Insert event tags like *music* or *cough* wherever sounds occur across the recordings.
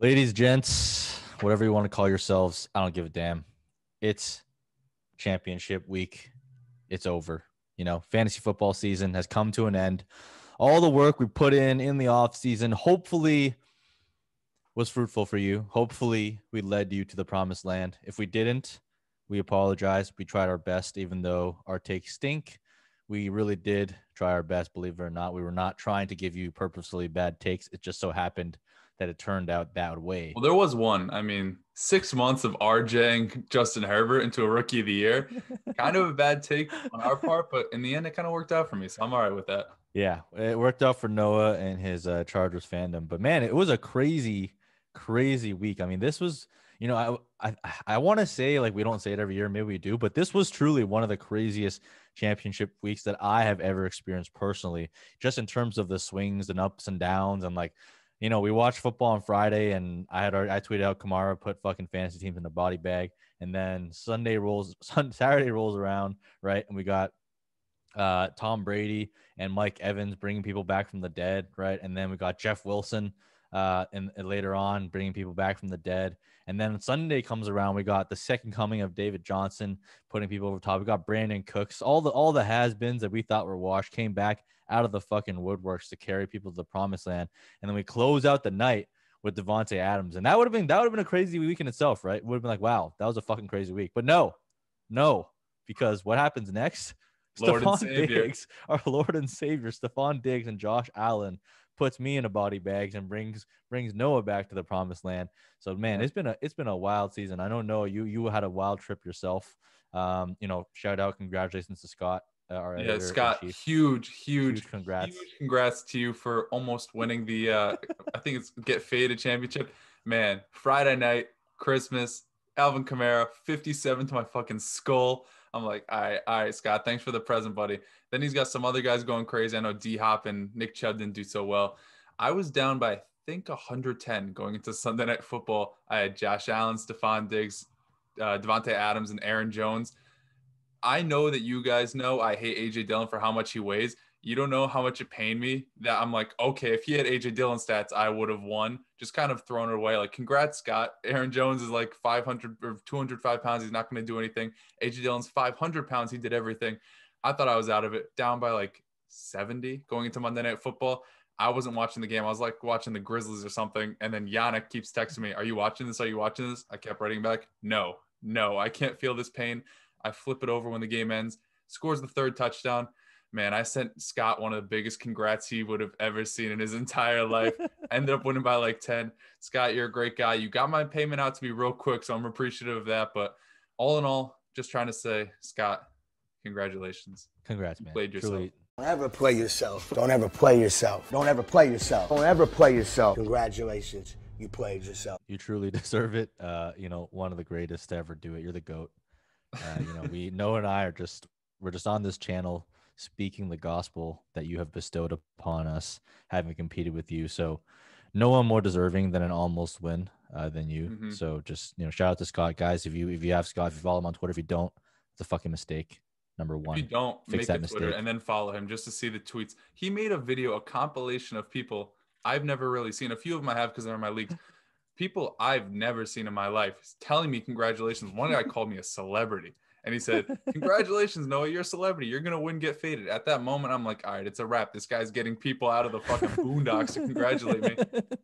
Ladies, gents, whatever you want to call yourselves, I don't give a damn. It's championship week. It's over. You know, fantasy football season has come to an end. All the work we put in in the off season hopefully was fruitful for you. Hopefully, we led you to the promised land. If we didn't, we apologize. We tried our best, even though our takes stink. We really did try our best, believe it or not. We were not trying to give you purposefully bad takes. It just so happened that it turned out that way. Well, there was one. I mean, six months of RJing Justin Herbert into a rookie of the year. kind of a bad take on our part, but in the end, it kind of worked out for me. So I'm all right with that. Yeah, it worked out for Noah and his uh, Chargers fandom. But man, it was a crazy, crazy week. I mean, this was, you know, I I, I want to say like we don't say it every year, maybe we do, but this was truly one of the craziest championship weeks that I have ever experienced personally, just in terms of the swings and ups and downs and like you know, we watched football on Friday, and I had I tweeted out Kamara put fucking fantasy teams in the body bag, and then Sunday rolls, *laughs* Saturday rolls around, right, and we got uh, Tom Brady and Mike Evans bringing people back from the dead, right, and then we got Jeff Wilson, uh, and, and later on bringing people back from the dead, and then Sunday comes around, we got the second coming of David Johnson putting people over top. We got Brandin Cooks, all the all the has-beens that we thought were washed came back out of the fucking woodworks to carry people to the promised land. And then we close out the night with Davante Adams. And that would have been that would have been a crazy week in itself, right? Would have been like, wow, that was a fucking crazy week. But no, no, because what happens next? *laughs* Lord Stefon Diggs, our *laughs* Lord and Savior, Stefon Diggs and Josh Allen puts me in a body bags and brings brings Noah back to the promised land. So man, it's been a it's been a wild season. I don't know you you had a wild trip yourself. Um, you know, shout out, congratulations to Scott uh, yeah, Scott, huge, huge, huge, congrats, huge congrats to you for almost winning the. Uh, *laughs* I think it's get faded championship. Man, Friday night, Christmas, Alvin Kamara, 57 to my fucking skull. I'm like, all right, all right, Scott, thanks for the present, buddy. Then he's got some other guys going crazy. I know D Hop and Nick Chubb didn't do so well. I was down by I think 110 going into Sunday night football. I had Josh Allen, Stefon Diggs, uh, Davante Adams, and Aaron Jones. I know that you guys know I hate AJ Dillon for how much he weighs. You don't know how much it pained me that I'm like, okay, if he had AJ Dillon stats, I would have won. Just kind of thrown it away. Like, congrats, Scott. Aaron Jones is like 500 or 205 pounds. He's not going to do anything. AJ Dillon's 500 pounds. He did everything. I thought I was out of it, down by like 70 going into Monday Night Football. I wasn't watching the game. I was like watching the Grizzlies or something. And then Yannick keeps texting me, Are you watching this? Are you watching this? I kept writing back, No, no, I can't feel this pain. I flip it over when the game ends, scores the third touchdown. Man, I sent Scott one of the biggest congrats he would have ever seen in his entire life. *laughs* Ended up winning by like 10. Scott, you're a great guy. You got my payment out to me real quick, so I'm appreciative of that. But all in all, just trying to say, Scott, congratulations. Congrats, man. You played yourself. Truly. Don't ever play yourself. Don't ever play yourself. Don't ever play yourself. Don't ever play yourself. Congratulations. You played yourself. You truly *laughs* deserve it. Uh, you know, one of the greatest to ever do it. You're the GOAT. Uh, you know, we Noah and I are just we're just on this channel speaking the gospel that you have bestowed upon us, having competed with you. So no one more deserving than an almost win uh, than you. Mm-hmm. So just you know, shout out to Scott, guys. If you if you have Scott, if you follow him on Twitter, if you don't, it's a fucking mistake. Number one, if you don't fix make that Twitter mistake. and then follow him just to see the tweets. He made a video, a compilation of people I've never really seen. A few of them I have because they're in my leagues people I've never seen in my life telling me congratulations. One guy called me a celebrity and he said, *laughs* Congratulations, Noah, you're a celebrity. You're gonna win get faded. At that moment, I'm like, all right, it's a wrap. This guy's getting people out of the fucking boondocks to congratulate me.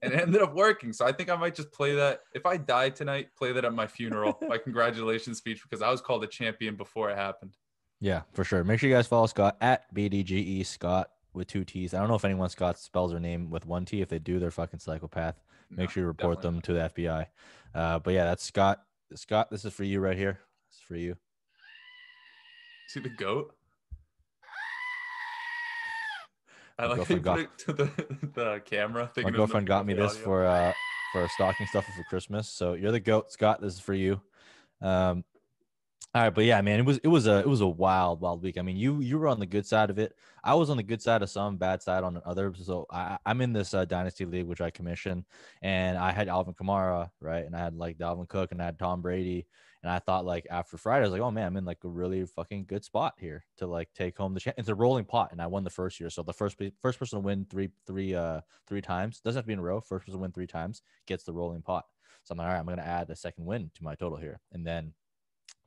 And it ended up working. So I think I might just play that. If I die tonight, play that at my funeral, my congratulations speech, because I was called a champion before it happened. Yeah, for sure. Make sure you guys follow Scott at BDGE Scott with two T's. I don't know if anyone Scott spells their name with one T. If they do, they're fucking psychopath. Make no, sure you report them not. to the FBI. Uh, but yeah, that's Scott. Scott, this is for you right here. It's for you. *laughs* See the goat? I like how you got, it to the, *laughs* the camera. My girlfriend got me this for uh for stocking stuff for Christmas. So you're the goat, Scott. This is for you. Um, All right, but yeah, man, it was it was a it was a wild wild week. I mean, you you were on the good side of it. I was on the good side of some, bad side on others. So I, I'm in this uh, dynasty league which I commissioned, and I had Alvin Kamara, right, and I had like Dalvin Cook, and I had Tom Brady, and I thought like after Friday, I was like, oh man, I'm in like a really fucking good spot here to like take home the chance. It's a rolling pot, and I won the first year. So the first first person to win three three uh three times doesn't have to be in a row. First person to win three times gets the rolling pot. So I'm like, all right, I'm gonna add a second win to my total here, and then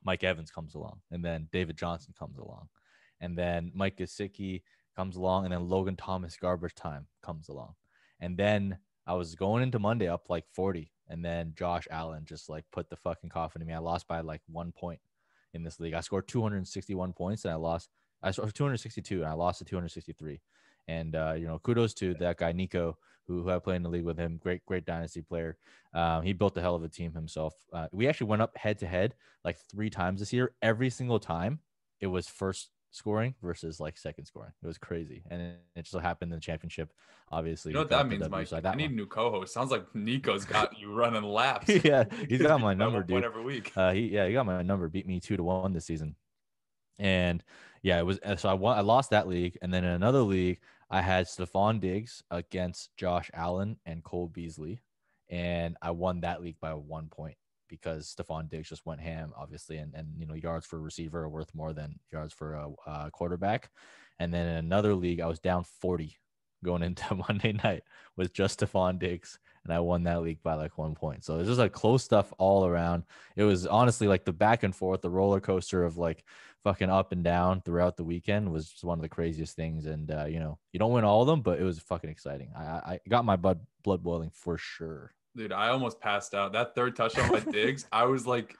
Mike Evans comes along, and then David Johnson comes along, and then Mike Gesicki comes along, and then Logan Thomas garbage time comes along, and then I was going into Monday up like 40, and then Josh Allen just like put the fucking coffin in me. I lost by like one point in this league. I scored 261 points, and I lost. I scored 262, and I lost to 263. And uh, you know, kudos to that guy Nico, who, who I played in the league with him. Great, great dynasty player. Um, he built a hell of a team himself. Uh, we actually went up head to head like three times this year. Every single time, it was first scoring versus like second scoring. It was crazy, and it, it just so happened in the championship. Obviously, you know what that means, Mike. I need one. a new co-host. Sounds like Nico's *laughs* got you running laps. yeah, he's got my *laughs* number, dude. Every week. Uh, he yeah, he got my number. Beat me two to one this season, and yeah, it was. So I won. I lost that league, and then in another league, I had Stefon Diggs against Josh Allen and Cole Beasley, and I won that league by one point because Stefon Diggs just went ham, obviously, and and you know yards for receiver are worth more than yards for a, a quarterback. And then in another league, I was down 40 going *laughs* into Monday night with just Stefon Diggs, and I won that league by like one point. So it's just like close stuff all around. It was honestly like the back and forth, the roller coaster of like fucking up and down throughout the weekend was just one of the craziest things. And uh, you know, you don't win all of them, but it was fucking exciting. I, I got my blood blood boiling for sure. Dude, I almost passed out. That third touchdown by *laughs* Diggs, I was like,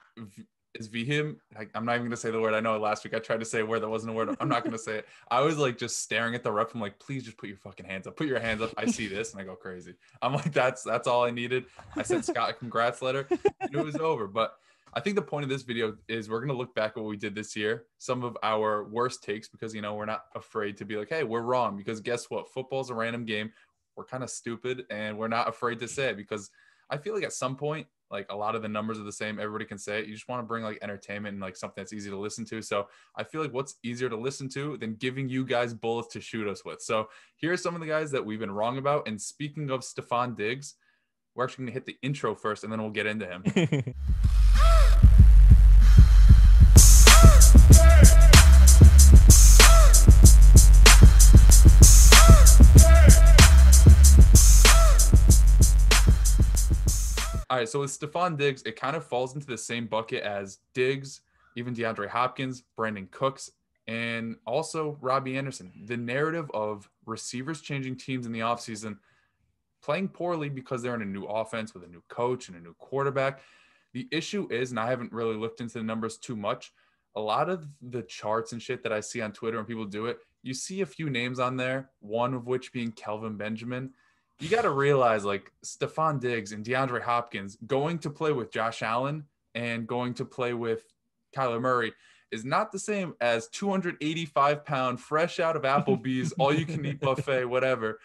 is V him? I'm not even gonna say the word. I know last week I tried to say a word that wasn't a word. I'm not gonna say it. I was like just staring at the ref. I'm like, please just put your fucking hands up. Put your hands up. I see this and I go crazy. I'm like, that's that's all I needed. I sent Scott a congrats letter and it was over. But I think the point of this video is we're going to look back at what we did this year, some of our worst takes, because, you know, we're not afraid to be like, hey, we're wrong. Because guess what? Football's a random game. We're kind of stupid and we're not afraid to say it because I feel like at some point, like a lot of the numbers are the same. Everybody can say it. You just want to bring like entertainment and like something that's easy to listen to. So I feel like what's easier to listen to than giving you guys bullets to shoot us with. So here are some of the guys that we've been wrong about. And speaking of Stefon Diggs, we're actually going to hit the intro first and then we'll get into him. *laughs* All right, so with Stefon Diggs, it kind of falls into the same bucket as Diggs, even DeAndre Hopkins, Brandin Cooks, and also Robbie Anderson. The narrative of receivers changing teams in the offseason, playing poorly because they're in a new offense with a new coach and a new quarterback. The issue is, and I haven't really looked into the numbers too much, a lot of the charts and shit that I see on Twitter and people do it, you see a few names on there, one of which being Kelvin Benjamin. You got to realize like Stefon Diggs and DeAndre Hopkins going to play with Josh Allen and going to play with Kyler Murray is not the same as 285 pound, fresh out of *laughs* Applebee's, all you can eat buffet, whatever.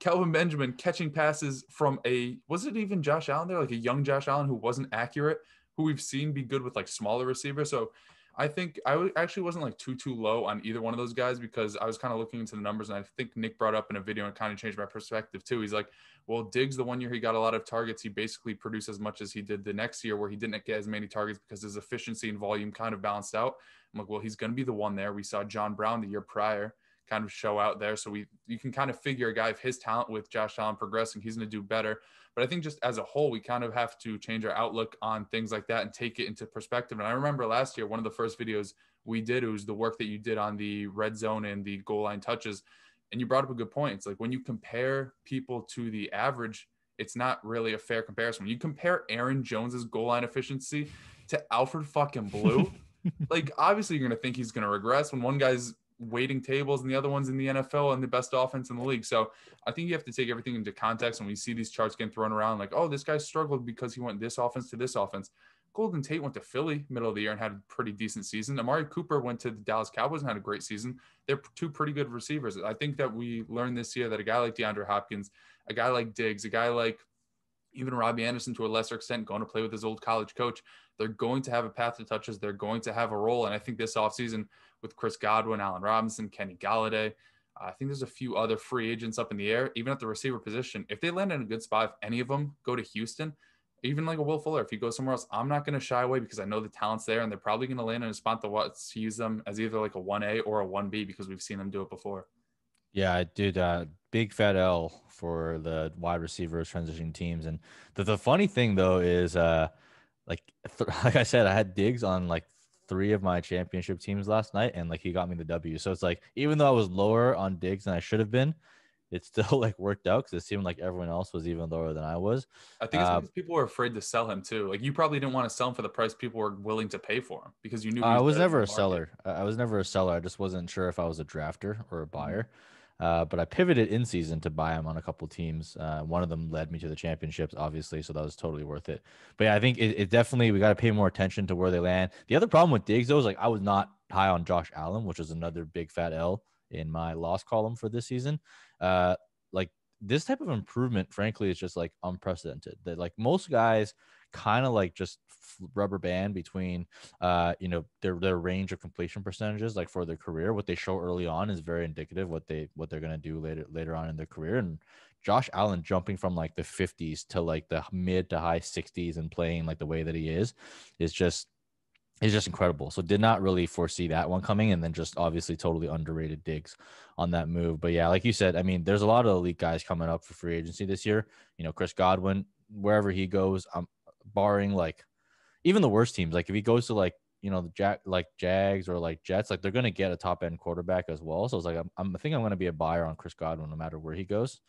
Kelvin Benjamin catching passes from a was it even Josh Allen there, like a young Josh Allen who wasn't accurate, who we've seen be good with like smaller receivers. So I think I actually wasn't like too too low on either one of those guys because I was kind of looking into the numbers and I think Nick brought up in a video and kind of changed my perspective too. He's like, well, Diggs the one year he got a lot of targets, he basically produced as much as he did the next year where he didn't get as many targets because his efficiency and volume kind of balanced out. I'm like, well, he's going to be the one there. We saw John Brown the year prior kind of show out there, so we you can kind of figure a guy of his talent with Josh Allen progressing, he's going to do better. But I think just as a whole, we kind of have to change our outlook on things like that and take it into perspective. And I remember last year, one of the first videos we did. It was the work that you did on the red zone and the goal line touches. And you brought up a good point. It's like when you compare people to the average, it's not really a fair comparison. When you compare Aaron Jones's goal line efficiency to Alfred fucking Blue, *laughs* like obviously you're gonna think he's gonna regress when one guy's waiting tables and the other one's in the NFL and the best offense in the league. So I think you have to take everything into context when we see these charts getting thrown around like, oh, this guy struggled because he went this offense to this offense. Golden Tate went to Philly middle of the year and had a pretty decent season. Amari Cooper went to the Dallas Cowboys and had a great season. They're two pretty good receivers. I think that we learned this year that a guy like DeAndre Hopkins, a guy like Diggs, a guy like even Robbie Anderson to a lesser extent going to play with his old college coach. They're going to have a path to touches. They're going to have a role. And I think this offseason with Chris Godwin, Allen Robinson, Kenny Golladay, I think there's a few other free agents up in the air, even at the receiver position. If they land in a good spot, if any of them go to Houston, even like a Will Fuller, if he goes somewhere else, I'm not going to shy away because I know the talent's there and they're probably going to land in a spot that wants to use them as either like a 1A or a 1B because we've seen them do it before. Yeah, I did. Uh, big fat L for the wide receivers transitioning teams. And the, the funny thing though is, uh, like, th- *laughs* like I said, I had Diggs on like three of my championship teams last night, and like he got me the W. So it's like even though I was lower on Diggs than I should have been, *laughs* it still like worked out because it seemed like everyone else was even lower than I was. I think it's uh, because people were afraid to sell him too. Like you probably didn't want to sell him for the price people were willing to pay for him because you knew. I was never a seller. I was never a seller. I just wasn't sure if I was a drafter or a mm-hmm. buyer. Mm-hmm. Uh, but I pivoted in season to buy him on a couple teams. Uh, one of them led me to the championships, obviously, so that was totally worth it. But yeah, I think it, it definitely we got to pay more attention to where they land. The other problem with Diggs though is like I was not high on Josh Allen, which is another big fat L in my loss column for this season. Uh, like this type of improvement, frankly, is just like unprecedented. That like most guys kind of like just rubber band between uh you know their their range of completion percentages like for their career what they show early on is very indicative what they what they're going to do later later on in their career and Josh Allen jumping from like the 50s to like the mid to high 60s and playing like the way that he is is just is just incredible. So did not really foresee that one coming, and then just obviously totally underrated Diggs on that move. But yeah, like you said, I mean, there's a lot of elite guys coming up for free agency this year. You know, Chris Godwin, wherever he goes, I'm barring like even the worst teams, like if he goes to like you know the jack like Jags or like Jets, like they're gonna get a top end quarterback as well. So it's like I'm, I'm I think I'm gonna be a buyer on Chris Godwin no matter where he goes.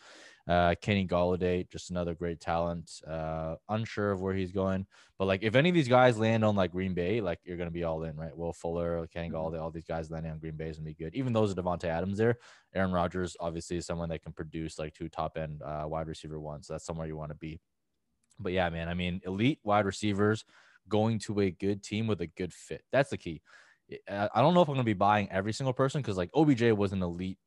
Uh, Kenny Golladay, just another great talent. Uh, unsure of where he's going, but like if any of these guys land on like Green Bay, like you're gonna be all in, right? Will Fuller, Kenny mm-hmm. All these guys landing on Green Bay is gonna be good. Even those are Davante Adams there. Aaron Rodgers obviously is someone that can produce like two top end uh, wide receiver ones. So that's somewhere you want to be. But yeah, man, I mean, elite wide receivers going to a good team with a good fit. That's the key. I don't know if I'm going to be buying every single person because like OBJ was an elite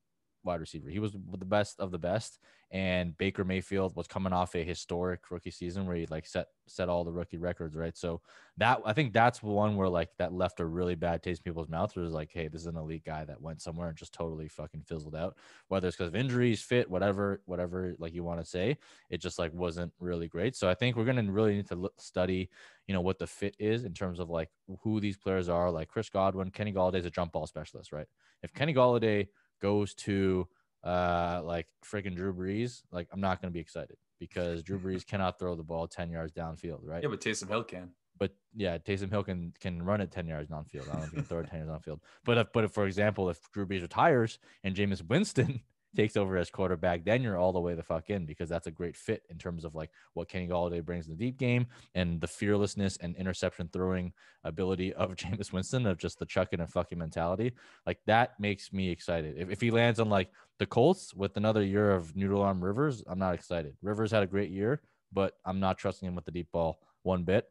wide receiver. He was the best of the best, and Baker Mayfield was coming off a historic rookie season where he like set set all the rookie records, right? So that I think that's one where like that left a really bad taste in people's mouths. Was like, hey, this is an elite guy that went somewhere and just totally fucking fizzled out. Whether it's because of injuries, fit, whatever, whatever like you want to say, it just like wasn't really great. So I think we're gonna really need to look, study, you know, what the fit is in terms of like who these players are. Like Chris Godwin, Kenny Golladay is a jump ball specialist, right? If Kenny Golladay goes to uh like freaking Drew Brees, like I'm not gonna be excited because Drew Brees *laughs* cannot throw the ball 10 yards downfield, right? Yeah, but Taysom Hill can. But yeah, Taysom Hill can can run it 10 yards downfield. I don't know if he can throw it 10 yards downfield. But if, but if, for example, if Drew Brees retires and Jameis Winston takes over as quarterback, then you're all the way the fuck in because that's a great fit in terms of like what Kenny Golladay brings in the deep game and the fearlessness and interception throwing ability of *laughs* Jameis Winston of just the chucking and fucking mentality. Like that makes me excited. If, if he lands on like the Colts with another year of noodle arm Rivers, I'm not excited. Rivers had a great year, but I'm not trusting him with the deep ball one bit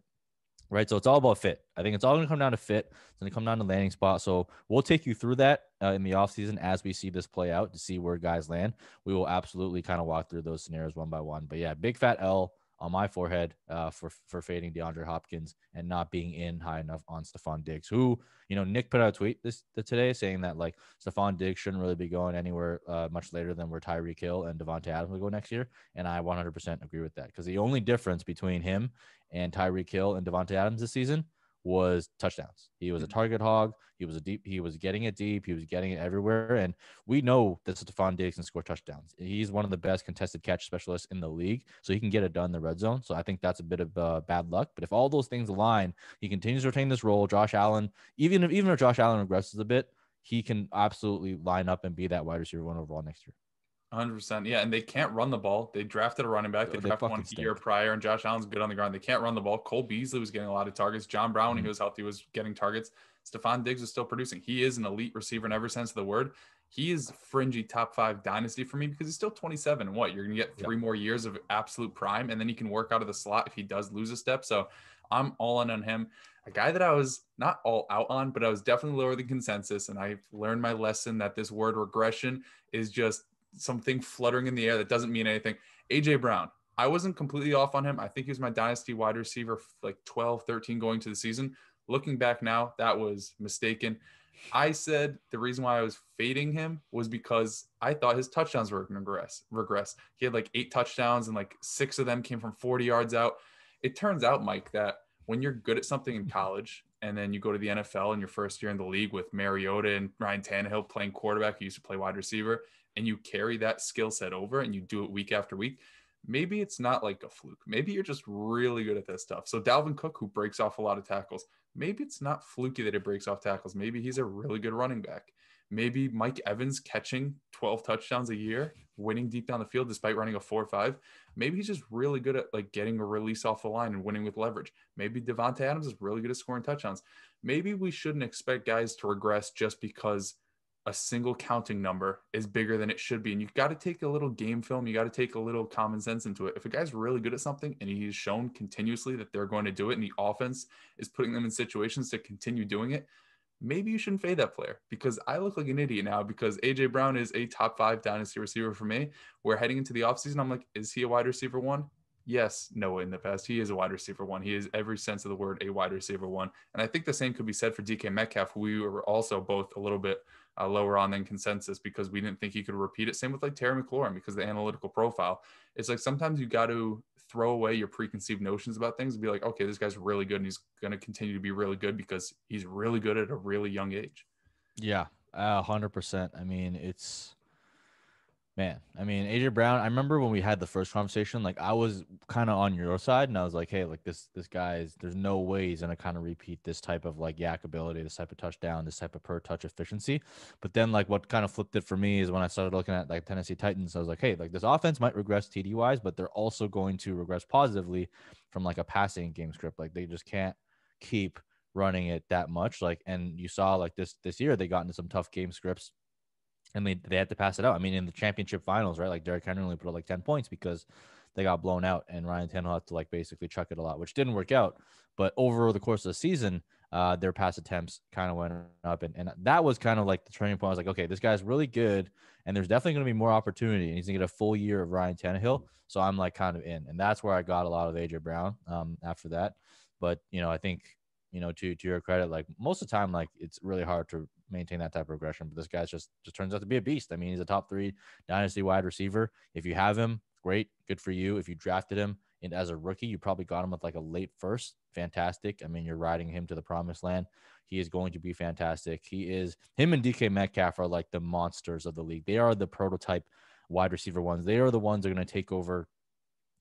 right? So it's all about fit. I think it's all going to come down to fit. It's going to come down to landing spot. So we'll take you through that uh, in the offseason as we see this play out to see where guys land. We will absolutely kind of walk through those scenarios one by one. But yeah, big fat L on my forehead uh, for for fading DeAndre Hopkins and not being in high enough on Stefon Diggs, who you know Nick put out a tweet this today saying that like Stefon Diggs shouldn't really be going anywhere uh, much later than where Tyreek Hill and Davante Adams will go next year, and I 100% agree with that because the only difference between him and Tyreek Hill and Davante Adams this season was touchdowns. He was a mm-hmm. target hog. He was a deep. He was getting it deep. He was getting it everywhere. And we know that Stefon Diggs can score touchdowns. He's one of the best contested catch specialists in the league, so he can get it done in the red zone. So I think that's a bit of uh, bad luck. But if all those things align, he continues to retain this role. Josh Allen, even if even if Josh Allen regresses a bit, he can absolutely line up and be that wide receiver one overall next year. 100%. Yeah. And they can't run the ball. They drafted a running back. They, they drafted one stink. year prior, and Josh Allen's good on the ground. They can't run the ball. Cole Beasley was getting a lot of targets. John Brown, mm-hmm. when he was healthy, was getting targets. Stefon Diggs is still producing. He is an elite receiver in every sense of the word. He is fringy top five dynasty for me because he's still 27. What? You're going to get three more years of absolute prime, and then he can work out of the slot if he does lose a step. So I'm all in on him. A guy that I was not all out on, but I was definitely lower than consensus. And I've learned my lesson that this word regression is just something fluttering in the air that doesn't mean anything. AJ Brown, I wasn't completely off on him. I think he was my dynasty wide receiver, like 12, 13 going to the season. Looking back now, that was mistaken. I said the reason why I was fading him was because I thought his touchdowns were going to regress. Regress. He had like eight touchdowns, and like six of them came from 40 yards out. It turns out, Mike, that when you're good at something in college, and then you go to the NFL in your first year in the league with Mariota and Ryan Tannehill playing quarterback, he used to play wide receiver, and you carry that skill set over and you do it week after week maybe it's not like a fluke. Maybe you're just really good at this stuff. So Dalvin Cook, who breaks off a lot of tackles, maybe it's not fluky that it breaks off tackles. Maybe he's a really good running back. Maybe Mike Evans catching 12 touchdowns a year, winning deep down the field despite running a four or five. Maybe he's just really good at like getting a release off the line and winning with leverage. Maybe Davante Adams is really good at scoring touchdowns. Maybe we shouldn't expect guys to regress just because a single counting number is bigger than it should be. And you've got to take a little game film. You got to take a little common sense into it. If a guy's really good at something and he's shown continuously that they're going to do it and the offense is putting them in situations to continue doing it, maybe you shouldn't fade that player because I look like an idiot now because AJ Brown is a top five dynasty receiver for me. We're heading into the offseason. I'm like, is he a wide receiver one? Yes, Noah in the past. He is a wide receiver one. He is every sense of the word a wide receiver one. And I think the same could be said for DK Metcalf, we were also both a little bit uh, lower on than consensus because we didn't think he could repeat it. Same with like Terry McLaurin because the analytical profile. It's like sometimes you got to throw away your preconceived notions about things and be like, okay, this guy's really good and he's going to continue to be really good because he's really good at a really young age. Yeah, a hundred percent. I mean, it's Man, I mean, AJ Brown. I remember when we had the first conversation. Like, I was kind of on your side, and I was like, "Hey, like this, this guy is. There's no way he's gonna kind of repeat this type of like YAC ability, this type of touchdown, this type of per touch efficiency." But then, like, what kind of flipped it for me is when I started looking at like Tennessee Titans. I was like, "Hey, like this offense might regress TD wise, but they're also going to regress positively from like a passing game script. Like, they just can't keep running it that much. Like, and you saw like this this year they got into some tough game scripts and they they had to pass it out. I mean, in the championship finals, right? Like Derrick Henry only put up like ten points because they got blown out, and Ryan Tannehill had to like basically chuck it a lot, which didn't work out. But over the course of the season, uh, their pass attempts kind of went up, and, and that was kind of like the turning point. I was like, okay, this guy's really good, and there's definitely going to be more opportunity, and he's gonna get a full year of Ryan Tannehill. So I'm like kind of in, and that's where I got a lot of AJ Brown um, after that. But you know, I think you know, to to your credit, like most of the time, like it's really hard to maintain that type of regression. But this guy's just just turns out to be a beast. I mean, he's a top three dynasty wide receiver. If you have him, great, good for you. If you drafted him and as a rookie, you probably got him with like a late first. Fantastic. I mean, you're riding him to the promised land. He is going to be fantastic. He is him and DK Metcalf are like the monsters of the league. They are the prototype wide receiver ones. They are the ones that are going to take over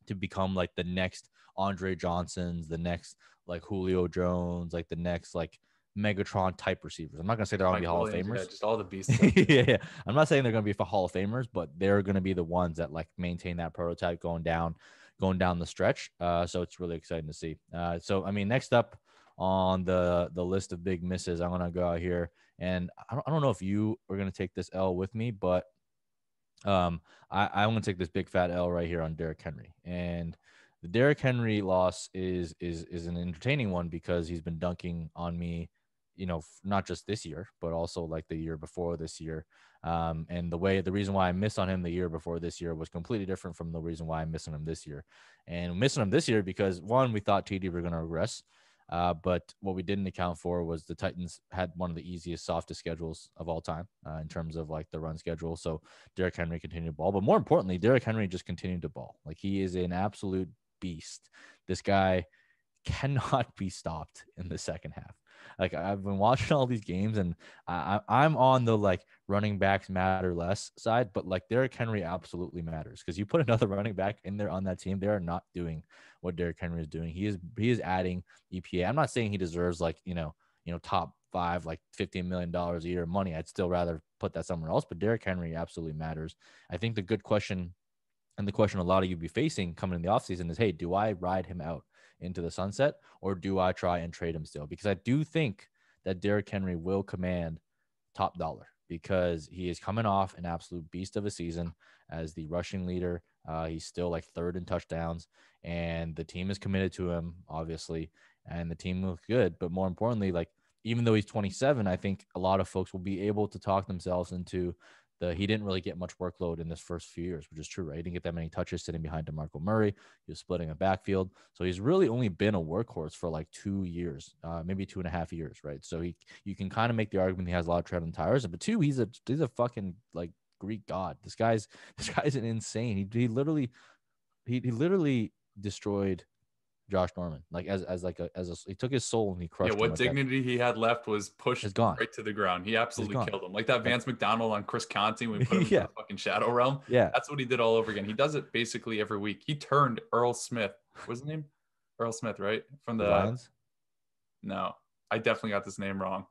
to become like the next Andre Johnsons, the next like Julio Jones, like the next like Megatron type receivers. I'm not gonna say they're all gonna be Hall of Famers. Yeah, just all the beasts. *laughs* yeah, yeah, I'm not saying they're gonna be for Hall of Famers, but they're gonna be the ones that like maintain that prototype going down, going down the stretch. Uh, so it's really exciting to see. Uh, so I mean, next up on the the list of big misses, I'm gonna go out here, and I don't, I don't know if you are gonna take this L with me, but um, I I'm gonna take this big fat L right here on Derrick Henry, and the Derrick Henry loss is is is an entertaining one because he's been dunking on me, you know, not just this year, but also like the year before this year. Um, and the way the reason why I missed on him the year before this year was completely different from the reason why I'm missing him this year. And missing him this year because one, we thought TD were going to regress. Uh, but what we didn't account for was the Titans had one of the easiest, softest schedules of all time uh, in terms of like the run schedule. So Derrick Henry continued to ball, but more importantly, Derrick Henry just continued to ball. Like he is an absolute beast. This guy cannot *laughs* be stopped in the second half. Like I've been watching all these games, and I, I'm on the like running backs matter less side, but like Derrick Henry absolutely matters because you put another running back in there on that team, they are not doing what Derrick Henry is doing. He is he is adding EPA. I'm not saying he deserves like you know you know top five like 15 million dollars a year money. I'd still rather put that somewhere else, but Derrick Henry absolutely matters. I think the good question and the question a lot of you be facing coming in the offseason is hey, do I ride him out into the sunset or do I try and trade him still? Because I do think that Derrick Henry will command top dollar because he is coming off an absolute beast of a season as the rushing leader. Uh, he's still like third in touchdowns, and the team is committed to him, obviously, and the team looks good. But more importantly, like even though he's 27, I think a lot of folks will be able to talk themselves into the he didn't really get much workload in this first few years, which is true, right? He didn't get that many touches sitting behind DeMarco Murray. He was splitting a backfield. So he's really only been a workhorse for like two years, uh, maybe two and a half years, right? So he you can kind of make the argument he has a lot of tread on tires. But two, he's a he's a fucking like Greek god. This guy's *laughs* this guy's an insane. He he literally he, he literally destroyed Josh Norman. Like as as like a as a, he took his soul and he crushed. Yeah, what dignity that. he had left was pushed gone. right to the ground. He absolutely killed him. Like that Vance McDonald on Chris Conte when we put him *laughs* yeah. in the fucking shadow realm. Yeah, that's what he did all over again. He does it basically every week. He turned Earl Smith. What's his name? Earl Smith, right? From the, Lions. No, I definitely got this name wrong.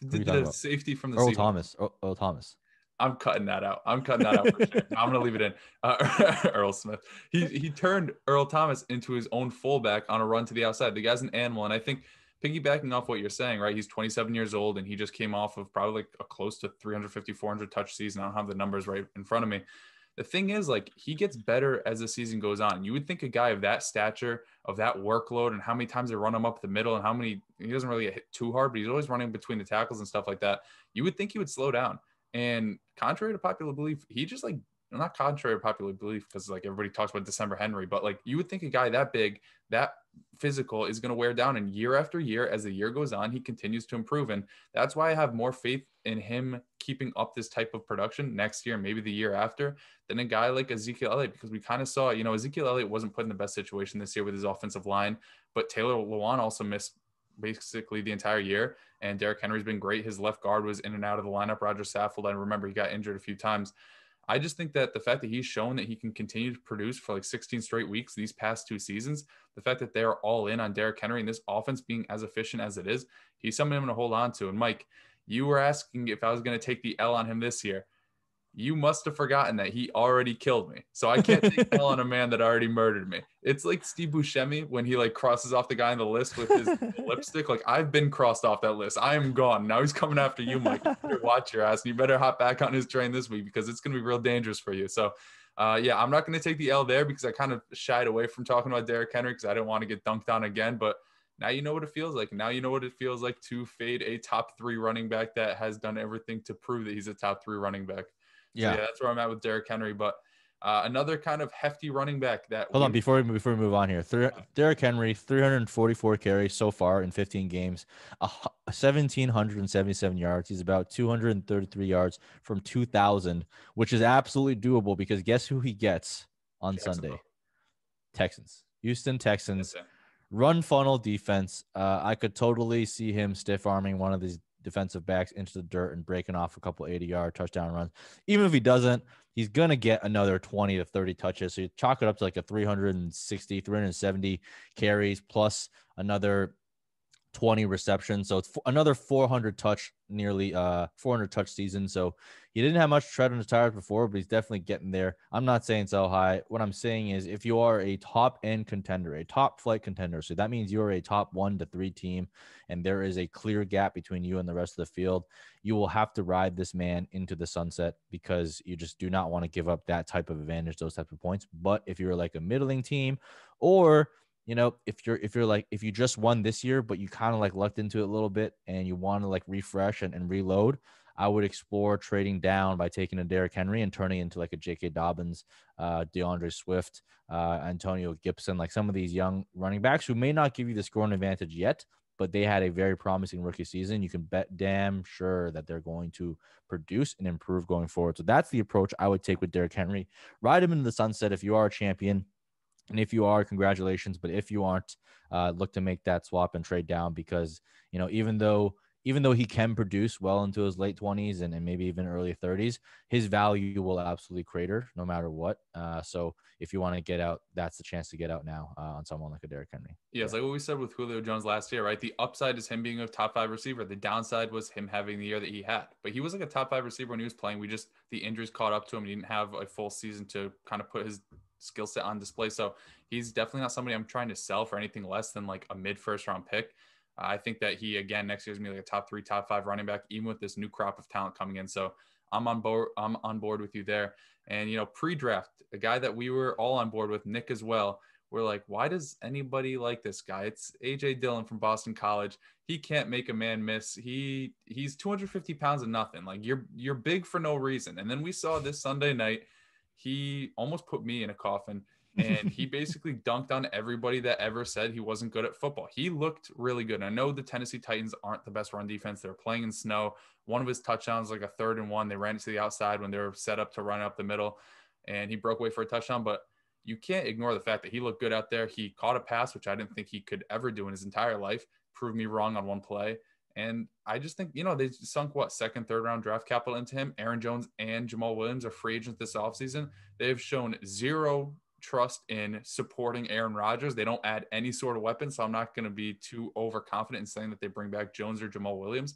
The, the safety from the Earl Thomas. Earl, Earl Thomas. I'm cutting that out. I'm cutting that out. Sure. I'm gonna leave it in. Uh, *laughs* Earl Smith. He he turned Earl Thomas into his own fullback on a run to the outside. The guy's an animal, and I think piggybacking off what you're saying, right? He's 27 years old, and he just came off of probably like a close to 350, 400 touch season. I don't have the numbers right in front of me. The thing is, like, he gets better as the season goes on. You would think a guy of that stature, of that workload, and how many times they run him up the middle, and how many he doesn't really get hit too hard, but he's always running between the tackles and stuff like that. You would think he would slow down. And contrary to popular belief, he just like not contrary to popular belief because like everybody talks about December Henry, but like you would think a guy that big, that physical is going to wear down. And year after year, as the year goes on, he continues to improve. And that's why I have more faith in him keeping up this type of production next year, maybe the year after, than a guy like Ezekiel Elliott, because we kind of saw, you know, Ezekiel Elliott wasn't put in the best situation this year with his offensive line, but Taylor Lewan also missed basically the entire year. And Derrick Henry's been great. His left guard was in and out of the lineup. Roger Saffold, I remember he got injured a few times. I just think that the fact that he's shown that he can continue to produce for like 16 straight weeks these past two seasons, the fact that they're all in on Derrick Henry and this offense being as efficient as it is, he's something I'm going to hold on to. And Mike, you were asking if I was going to take the L on him this year you must have forgotten that he already killed me. So I can't take hell on a man that already murdered me. It's like Steve Buscemi when he like crosses off the guy on the list with his *laughs* lipstick. Like I've been crossed off that list. I am gone. Now he's coming after you, Mike. You *laughs* watch your ass. And you better hop back on his train this week because it's gonna be real dangerous for you. So uh, yeah, I'm not gonna take the L there because I kind of shied away from talking about Derrick Henry because I didn't want to get dunked on again. But now you know what it feels like. Now you know what it feels like to fade a top three running back that has done everything to prove that he's a top three running back. Yeah. So yeah, that's where I'm at with Derrick Henry. But uh, another kind of hefty running back that. Hold we, on before we before we move on here. Three, Derrick Henry, 344 carries so far in 15 games, uh, 1777 yards. He's about 233 yards from 2,000, which is absolutely doable because guess who he gets on Sunday? Texans, Houston Texans. Run funnel defense. Uh, I could totally see him stiff arming one of these defensive backs into the dirt and breaking off a couple 80 yard touchdown runs. Even if he doesn't, he's going to get another 20 to 30 touches. So you chalk it up to like a 360, 370 carries plus another 20 receptions. So it's another 400 touch, nearly uh 400 touch season. So he didn't have much tread on his tires before, but he's definitely getting there. I'm not saying so high. What I'm saying is if you are a top end contender, a top flight contender, so that means you're a top one to three team, and there is a clear gap between you and the rest of the field, you will have to ride this man into the sunset because you just do not want to give up that type of advantage, those type of points. But if you're like a middling team or you know, if you're if you're like if you just won this year, but you kind of like lucked into it a little bit and you want to like refresh and, and reload, I would explore trading down by taking a Derrick Henry and turning into like a J.K. Dobbins, uh, D'Andre Swift, uh, Antonio Gibson, like some of these young running backs who may not give you the scoring advantage yet, but they had a very promising rookie season. You can bet damn sure that they're going to produce and improve going forward. So that's the approach I would take with Derrick Henry. Ride him into the sunset if you are a champion and if you are, congratulations. But if you aren't, uh, look to make that swap and trade down because you know even though even though he can produce well into his late 20s and, and maybe even early 30s, his value will absolutely crater no matter what. Uh, so if you want to get out, that's the chance to get out now uh, on someone like a Derrick Henry. Yeah, it's like what we said with Julio Jones last year, right? The upside is him being a top five receiver. The downside was him having the year that he had. But he was like a top five receiver when he was playing. We just the injuries caught up to him. He didn't have a full season to kind of put his skill set on display. So he's definitely not somebody I'm trying to sell for anything less than like a mid first round pick. I think that he again next year is gonna be like a top three, top five running back, even with this new crop of talent coming in. So I'm on board. I'm on board with you there. And you know, pre-draft, a guy that we were all on board with, Nick as well. we're like, why does anybody like this guy? It's AJ Dillon from Boston College. He can't make a man miss. He he's 250 pounds of nothing. Like you're you're big for no reason. And then we saw this Sunday night, he almost put me in a coffin. and he *laughs* basically dunked on everybody that ever said he wasn't good at football. He looked really good. I know the Tennessee Titans aren't the best run defense. They're playing in snow. One of his touchdowns, like a third and one, they ran it to the outside when they were set up to run up the middle, and he broke away for a touchdown. But you can't ignore the fact that he looked good out there. He caught a pass, which I didn't think he could ever do in his entire life, proved me wrong on one play. And I just think, you know, they sunk what second, third round draft capital into him. Aaron Jones and Jamaal Williams are free agents this offseason. They've shown zero trust in supporting Aaron Rodgers. They don't add any sort of weapon. So I'm not going to be too overconfident in saying that they bring back Jones or Jamaal Williams.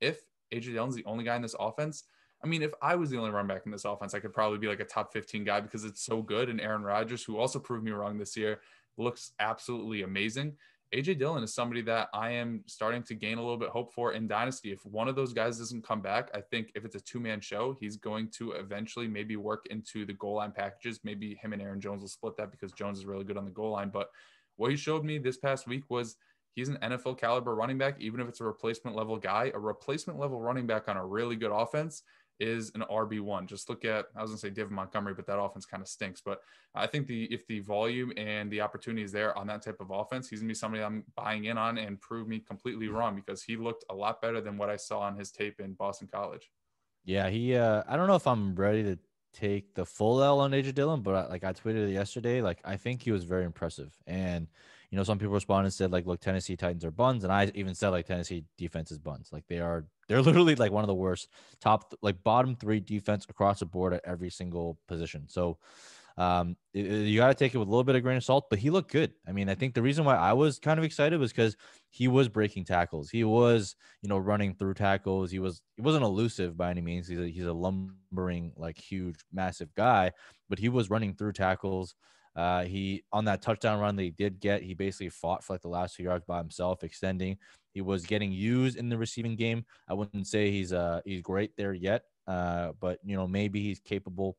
If AJ Dillon's the only guy in this offense, I mean, if I was the only run back in this offense, I could probably be like a top 15 guy because it's so good. And Aaron Rodgers, who also proved me wrong this year, looks absolutely amazing. AJ Dillon is somebody that I am starting to gain a little bit hope for in Dynasty. If one of those guys doesn't come back, I think if it's a two man show, he's going to eventually maybe work into the goal line packages. Maybe him and Aaron Jones will split that because Jones is really good on the goal line. But what he showed me this past week was he's an NFL caliber running back, even if it's a replacement level guy, a replacement level running back on a really good offense is an RB1. Just look at, I was going to say David Montgomery, but that offense kind of stinks. But I think the if the volume and the opportunity is there on that type of offense, he's going to be somebody I'm buying in on and prove me completely wrong because he looked a lot better than what I saw on his tape in Boston College. Yeah, he, uh, I don't know if I'm ready to take the full L on AJ Dillon, but uh, like I tweeted it yesterday, like I think he was very impressive. And, you know, some people responded and said, like, look, Tennessee Titans are buns. And I even said, like, Tennessee defense is buns. Like, they are, they're literally like one of the worst top, like, bottom three defense across the board at every single position. So, um, it, you got to take it with a little bit of grain of salt, but he looked good. I mean, I think the reason why I was kind of excited was because he was breaking tackles. He was, you know, running through tackles. He was, he wasn't elusive by any means. He's a, he's a lumbering, like, huge, massive guy, but he was running through tackles. Uh, he on that touchdown run he did get, he basically fought for like the last two yards by himself, extending. He was getting used in the receiving game. I wouldn't say he's uh he's great there yet, uh, but you know maybe he's capable.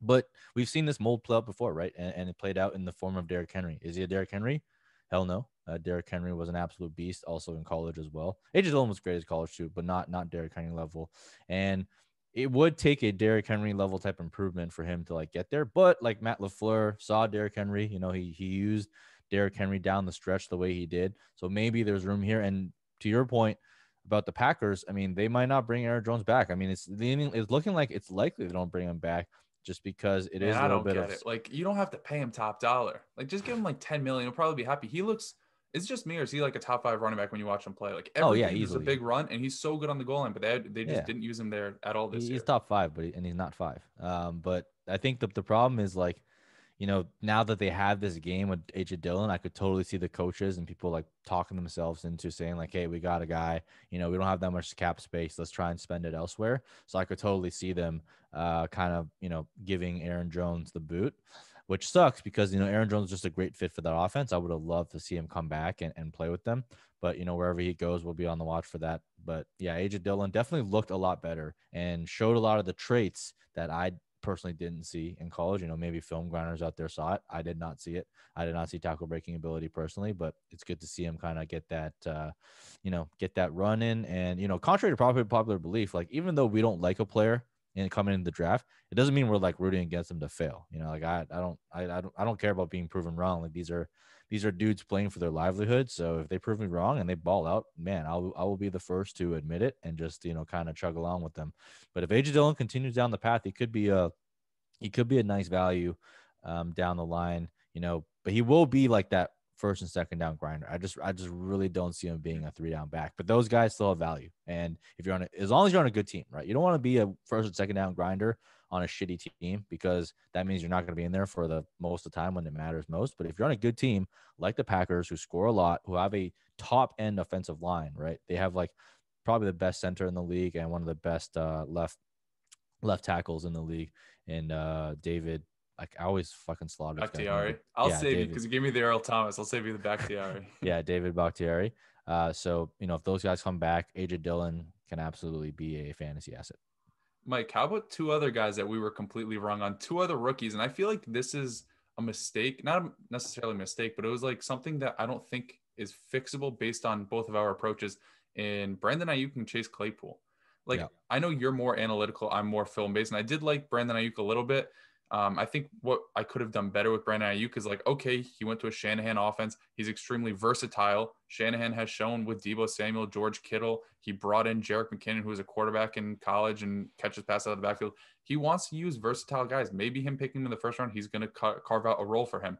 But we've seen this mold play out before, right? And, and it played out in the form of Derrick Henry. Is he a Derrick Henry? Hell no. Uh, Derrick Henry was an absolute beast, also in college as well. AJ Dillon was great as college too, but not not Derrick Henry level. And it would take a Derrick Henry level type improvement for him to like get there. But like Matt LaFleur saw Derrick Henry, you know, he he used Derrick Henry down the stretch the way he did. So maybe there's room here. And to your point about the Packers, I mean, they might not bring Aaron Jones back. I mean, it's it's looking like it's likely they don't bring him back just because it Man, is a little bit of it. like you don't have to pay him top dollar. Like just give him like 10 million. He'll probably be happy. He looks is just me, or is he like a top five running back when you watch him play? Like, oh yeah, he's a big run, and he's so good on the goal line, but they they just yeah. didn't use him there at all this he's year. He's top five, but he, and he's not five. Um, but I think the the problem is like, you know, now that they have this game with AJ Dillon, I could totally see the coaches and people like talking themselves into saying like, hey, we got a guy, you know, we don't have that much cap space, let's try and spend it elsewhere. So I could totally see them, uh, kind of, you know, giving Aaron Jones the boot which sucks because you know Aaron Jones is just a great fit for that offense. I would have loved to see him come back and, and play with them. But you know, wherever he goes, we'll be on the watch for that. But yeah, AJ Dillon definitely looked a lot better and showed a lot of the traits that I personally didn't see in college. You know, maybe film grinders out there saw it. I did not see it. I did not see tackle breaking ability personally, but it's good to see him kind of get that, uh, you know, get that run in. And you know, contrary to popular popular belief, like even though we don't like a player and coming in the draft, it doesn't mean we're like rooting against them to fail. You know, like I, I don't, I, I don't, I don't care about being proven wrong. Like these are, these are dudes playing for their livelihood. So if they prove me wrong and they ball out, man, I'll, I will be the first to admit it and just, you know, kind of chug along with them. But if AJ Dillon continues down the path, he could be a, he could be a nice value um, down the line, you know, but he will be like that first and second down grinder. I just I just really don't see him being a three down back. But those guys still have value. And if you're on a, as long as you're on a good team, right? You don't want to be a first and second down grinder on a shitty team because that means you're not going to be in there for the most of the time when it matters most. But if you're on a good team like the Packers who score a lot, who have a top end offensive line, right? They have like probably the best center in the league and one of the best uh, left left tackles in the league and uh, David like I always fucking slaughtered. Bakhtiari. I'll yeah, save David. you because you gave me the Earl Thomas. I'll save you the Bakhtiari. *laughs* yeah, David Bakhtiari. Uh, so you know if those guys come back, AJ Dillon can absolutely be a fantasy asset. Mike, how about two other guys that we were completely wrong on? Two other rookies, and I feel like this is a mistake, not necessarily a mistake, but it was like something that I don't think is fixable based on both of our approaches in Brandon Aiyuk and Chase Claypool. Like yeah. I know you're more analytical, I'm more film based, and I did like Brandon Aiyuk a little bit. Um, I think what I could have done better with Brandon Aiyuk is like, okay, he went to a Shanahan offense. He's extremely versatile. Shanahan has shown with Deebo Samuel, George Kittle. He brought in Jerick McKinnon, who was a quarterback in college and catches passes out of the backfield. He wants to use versatile guys. Maybe him picking him in the first round, he's going to ca- carve out a role for him.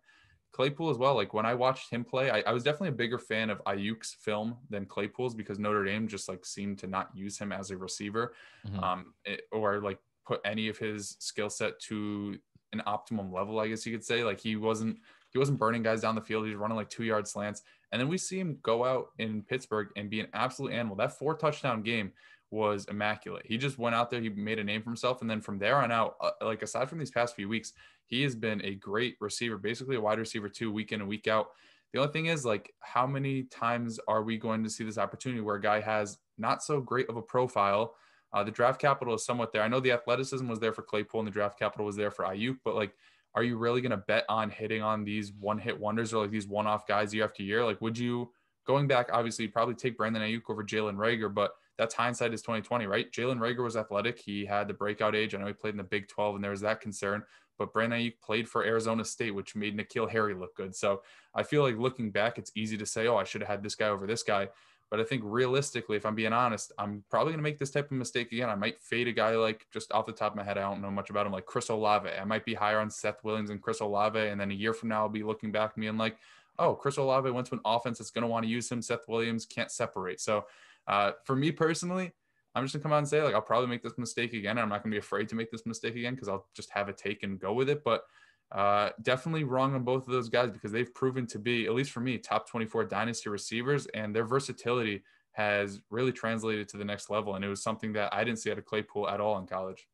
Claypool as well. Like when I watched him play, I, I, was definitely a bigger fan of Aiyuk's film than Claypool's because Notre Dame just like seemed to not use him as a receiver, mm-hmm. um, it, or like put any of his skill set to an optimum level. I guess you could say like he wasn't he wasn't burning guys down the field. He was running like two yard slants, and then we see him go out in Pittsburgh and be an absolute animal. That four touchdown game was immaculate. He just went out there, he made a name for himself, and then from there on out, uh, like aside from these past few weeks, he has been a great receiver, basically a wide receiver two week in and week out. The only thing is, like, how many times are we going to see this opportunity where a guy has not so great of a profile? Uh, the draft capital is somewhat there. I know the athleticism was there for Claypool and the draft capital was there for Aiyuk, but like, are you really going to bet on hitting on these one hit wonders or like these one off guys year after year? Like, would you going back? Obviously, you'd probably take Brandon Aiyuk over Jalen Reagor, but that's hindsight is 2020, right? Jalen Reagor was athletic. He had the breakout age. I know he played in the Big 12 and there was that concern but Brandon Aiyuk played for Arizona State, which made N'Keal Harry look good. So I feel like looking back, it's easy to say, oh, I should have had this guy over this guy. But I think realistically, if I'm being honest, I'm probably going to make this type of mistake again. I might fade a guy like just off the top of my head. I don't know much about him, like Chris Olave. I might be higher on Seth Williams and Chris Olave. And then a year from now, I'll be looking back and being like, oh, Chris Olave went to an offense that's going to want to use him. Seth Williams can't separate. So uh, for me personally, I'm just gonna come out and say like I'll probably make this mistake again. I'm not gonna be afraid to make this mistake again because I'll just have a take and go with it. But uh, definitely wrong on both of those guys because they've proven to be, at least for me, top 24 dynasty receivers, and their versatility has really translated to the next level. And it was something that I didn't see out of Claypool at all in college.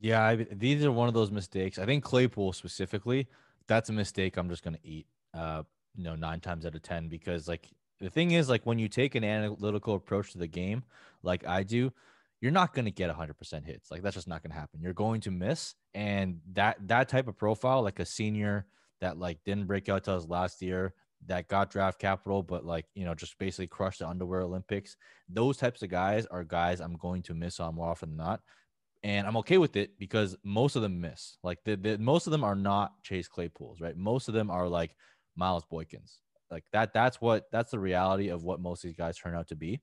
Yeah, I, these are one of those mistakes. I think Claypool specifically, that's a mistake I'm just gonna eat. Uh, you know, nine times out of ten because like the thing is like when you take an analytical approach to the game, like I do, you're not going to get 100% hits. Like that's just not going to happen. You're going to miss, and that that type of profile, like a senior that like didn't break out till his last year, that got draft capital, but like you know just basically crushed the underwear Olympics. Those types of guys are guys I'm going to miss on more often than not, and I'm okay with it because most of them miss. Like the, the most of them are not Chase Claypools, right? Most of them are like Miles Boykins. Like that. That's what that's the reality of what most of these guys turn out to be.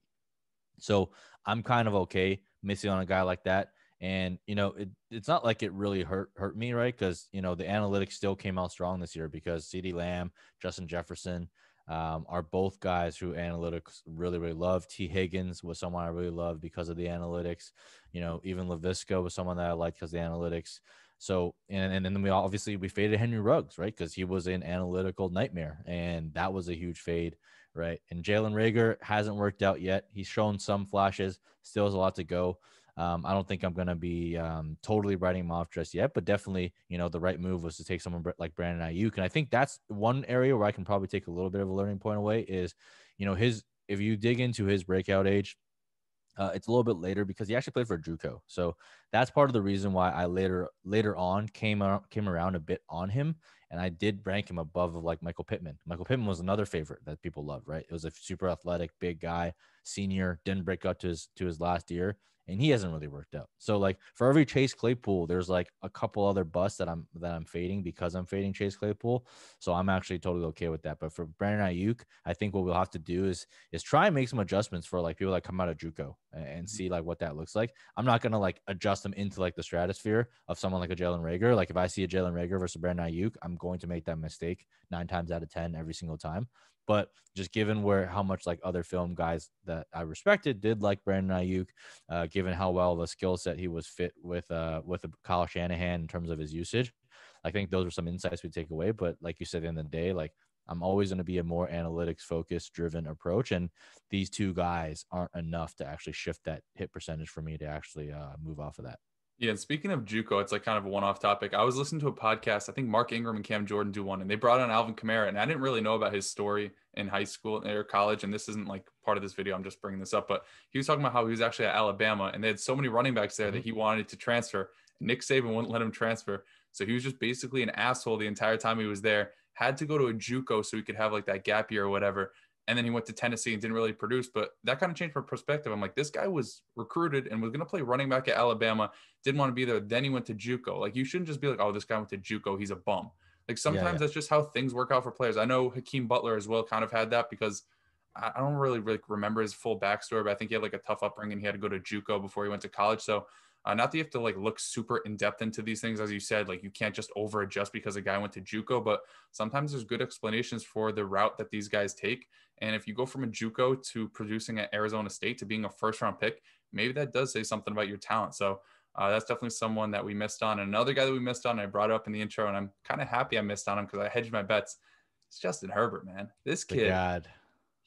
So I'm kind of okay missing on a guy like that. And you know, it, it's not like it really hurt hurt me, right? Because you know the analytics still came out strong this year because CeeDee Lamb, Justin Jefferson um, are both guys who analytics really really love. Tee Higgins was someone I really loved because of the analytics. You know, even Laviska was someone that I liked because the analytics. So and and then we obviously we faded Henry Ruggs, right? Because he was an analytical nightmare, and that was a huge fade right? And Jalen Reagor hasn't worked out yet. He's shown some flashes, still has a lot to go. Um, I don't think I'm going to be um, totally writing him off just yet, but definitely, you know, the right move was to take someone like Brandon Aiyuk. And I think that's one area where I can probably take a little bit of a learning point away is, you know, his, if you dig into his breakout age, uh, it's a little bit later because he actually played for JUCO, so that's part of the reason why I later later on came around, came around a bit on him, and I did rank him above of like Michael Pittman. Michael Pittman was another favorite that people love, right? It was a super athletic, big guy, senior, didn't break out to his to his last year, and he hasn't really worked out. So like for every Chase Claypool, there's like a couple other busts that I'm that I'm fading because I'm fading Chase Claypool. So I'm actually totally okay with that. But for Brandon Aiyuk, I think what we'll have to do is is try and make some adjustments for like people that come out of JUCO and, and see like what that looks like. I'm not gonna like adjust them into like the stratosphere of someone like a Jalen Reagor. Like if I see a Jalen Reagor versus Brandon Aiyuk, I'm going to make that mistake nine times out of ten every single time. But just given where how much like other film guys that I respected did like Brandon Aiyuk, uh, given how well the skill set he was fit with uh with Kyle Shanahan in terms of his usage, I think those are some insights we take away. But like you said, in the, the day, like I'm always going to be a more analytics focused driven approach. And these two guys aren't enough to actually shift that hit percentage for me to actually uh, move off of that. Yeah, and speaking of JUCO, it's like kind of a one-off topic. I was listening to a podcast. I think Mark Ingram and Cam Jordan do one, and they brought on Alvin Kamara, and I didn't really know about his story in high school or college. And this isn't like part of this video. I'm just bringing this up, but he was talking about how he was actually at Alabama, and they had so many running backs there mm-hmm. that he wanted to transfer. Nick Saban wouldn't let him transfer, So he was just basically an asshole the entire time he was there. Had to go to a JUCO so he could have like that gap year or whatever. And then he went to Tennessee and didn't really produce. But that kind of changed my perspective. I'm like, this guy was recruited and was going to play running back at Alabama. Didn't want to be there. Then he went to JUCO. Like you shouldn't just be like, oh, this guy went to JUCO. He's a bum. Like sometimes yeah, yeah. that's just how things work out for players. I know Hakeem Butler as well kind of had that because I don't really, really remember his full backstory, but I think he had like a tough upbringing. He had to go to JUCO before he went to college. So uh, not that you have to like look super in depth into these things, as you said, like you can't just over adjust because a guy went to JUCO, but sometimes there's good explanations for the route that these guys take. And if you go from a JUCO to producing at Arizona State to being a first round pick, maybe that does say something about your talent. So uh, that's definitely someone that we missed on. And another guy that we missed on, I brought up in the intro, and I'm kind of happy I missed on him because I hedged my bets. It's Justin Herbert, man. This kid, God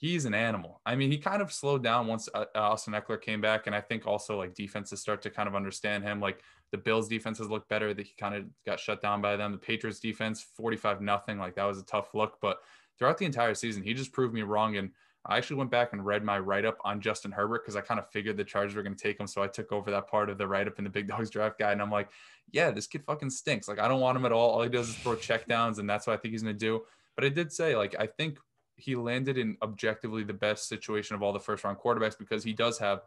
he's an animal. I mean, he kind of slowed down once uh, Austin Ekeler came back, and I think also like defenses start to kind of understand him. Like the Bills' defenses look better. That he kind of got shut down by them. The Patriots' defense, forty-five nothing. Like that was a tough look, but throughout the entire season, he just proved me wrong. And I actually went back and read my write-up on Justin Herbert because I kind of figured the Chargers were going to take him. So I took over that part of the write-up in the Big Dogs Draft Guide, and I'm like, yeah, this kid fucking stinks. Like I don't want him at all. All he does is throw checkdowns, and that's what I think he's going to do. But I did say, like, I think he landed in objectively the best situation of all the first round quarterbacks because he does have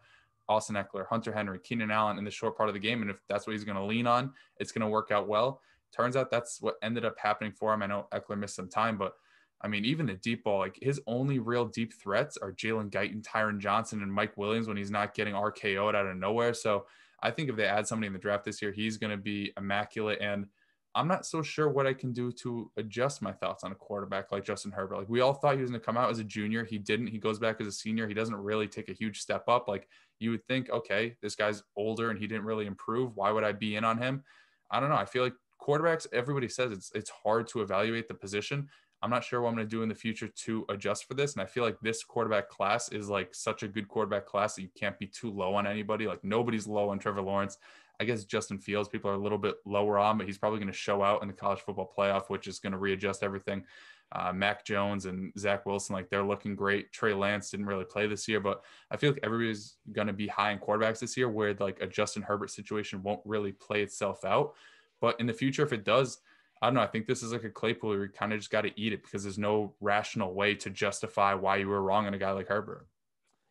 Austin Ekeler, Hunter Henry, Keenan Allen in the short part of the game. And if that's what he's going to lean on, it's going to work out well. Turns out that's what ended up happening for him. I know Ekeler missed some time, but I mean, even the deep ball, like his only real deep threats are Jalen Guyton, Tyron Johnson, and Mike Williams when he's not getting RKO'd out of nowhere. So I think if they add somebody in the draft this year, he's going to be immaculate. And I'm not so sure what I can do to adjust my thoughts on a quarterback like Justin Herbert. Like we all thought he was going to come out as a junior. He didn't. He goes back as a senior. He doesn't really take a huge step up. Like you would think, okay, this guy's older and he didn't really improve. Why would I be in on him? I don't know. I feel like quarterbacks, everybody says it's it's hard to evaluate the position. I'm not sure what I'm going to do in the future to adjust for this. And I feel like this quarterback class is like such a good quarterback class that you can't be too low on anybody. Like nobody's low on Trevor Lawrence. I guess Justin Fields, people are a little bit lower on, but he's probably going to show out in the college football playoff, which is going to readjust everything. Uh, Mac Jones and Zach Wilson, like they're looking great. Trey Lance didn't really play this year, but I feel like everybody's going to be high in quarterbacks this year, where like a Justin Herbert situation won't really play itself out. But in the future, if it does, I don't know. I think this is like a Claypool where you kind of just got to eat it because there's no rational way to justify why you were wrong on a guy like Herbert.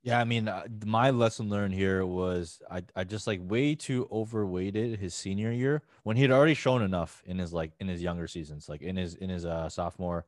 Yeah, I mean, uh, my lesson learned here was I, I just like way too overweighted his senior year when he had already shown enough in his like in his younger seasons, like in his in his uh sophomore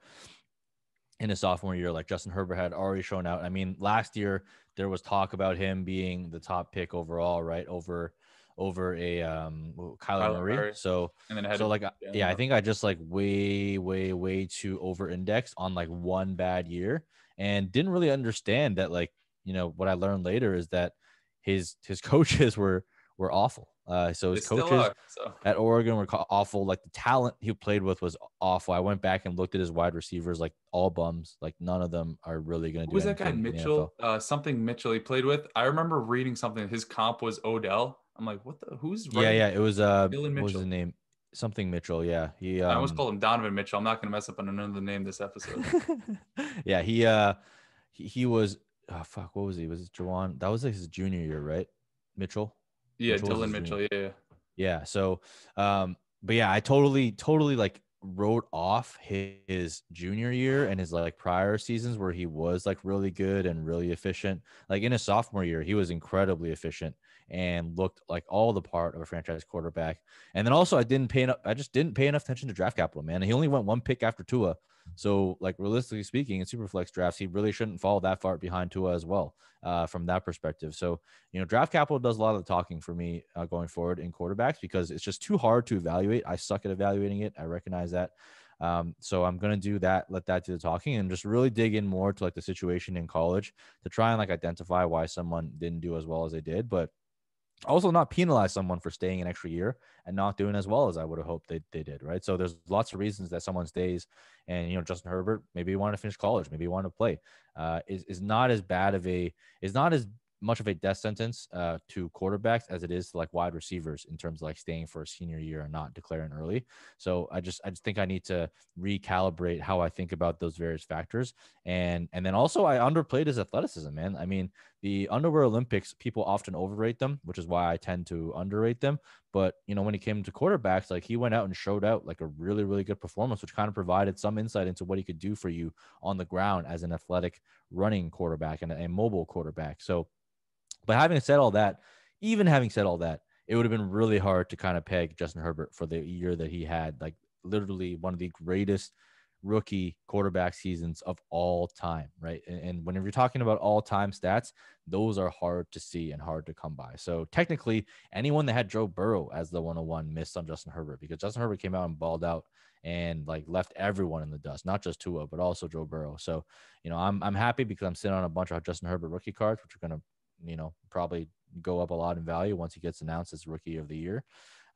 in his sophomore year, like Justin Herbert had already shown out. I mean, last year there was talk about him being the top pick overall, right over over a um Kyler, Kyler Murray. Murray. So so like yeah, yeah, I think I just like way way way too over indexed on like one bad year and didn't really understand that like you know what I learned later is that his his *laughs* coaches were were awful. Uh, so his coaches are, so. at Oregon were awful. Like the talent he played with was awful. I went back and looked at his wide receivers, like all bums. Like none of them are really going to do. Who was that guy Mitchell? Uh, something Mitchell he played with. I remember reading something. His comp was Odell. I'm like, what the? Who's? Yeah, yeah. It was uh, Mitchell. what was his name? Something Mitchell. Yeah, he. Um, I almost called him Donovan Mitchell. I'm not going to mess up on another name this episode. *laughs* yeah, he. uh he, he was oh fuck, what was he? Was it Juwan? That was like his junior year, right? Mitchell. Yeah, Mitchell Dillon Mitchell. Yeah. Yeah. So, um, but yeah, I totally, totally like wrote off his junior year and his like prior seasons where he was like really good and really efficient. Like in his sophomore year, he was incredibly efficient and looked like all the part of a franchise quarterback. And then also, I didn't pay enough. I just didn't pay enough attention to draft capital, man. He only went one pick after Tua. So, like realistically speaking, in superflex drafts, he really shouldn't fall that far behind Tua as well, uh, from that perspective. So, you know, draft capital does a lot of the talking for me uh, going forward in quarterbacks because it's just too hard to evaluate. I suck at evaluating it. I recognize that. Um, so I'm gonna do that, let that do the talking, and just really dig in more to like the situation in college to try and like identify why someone didn't do as well as they did. But also not penalize someone for staying an extra year and not doing as well as I would have hoped they, they did, right? So there's lots of reasons that someone stays and, you know, Justin Herbert, maybe he wanted to finish college, maybe he wanted to play, uh, is, is not as bad of a, is not as much of a death sentence uh, to quarterbacks as it is to like wide receivers in terms of like staying for a senior year and not declaring early. So I just I just think I need to recalibrate how I think about those various factors. And and then also I underplayed his athleticism, man. I mean, the underwear Olympics, people often overrate them, which is why I tend to underrate them. But you know, when he came to quarterbacks, like he went out and showed out like a really, really good performance, which kind of provided some insight into what he could do for you on the ground as an athletic running quarterback and a mobile quarterback. So, but having said all that, even having said all that, it would have been really hard to kind of peg Justin Herbert for the year that he had. Like literally one of the greatest rookie quarterback seasons of all time, right? And, and whenever you're talking about all time stats, those are hard to see and hard to come by. So technically, anyone that had Joe Burrow as the 101 missed on Justin Herbert because Justin Herbert came out and balled out and like left everyone in the dust, not just Tua, but also Joe Burrow. So, you know, I'm I'm happy because I'm sitting on a bunch of Justin Herbert rookie cards, which are gonna, you know, probably go up a lot in value once he gets announced as rookie of the year.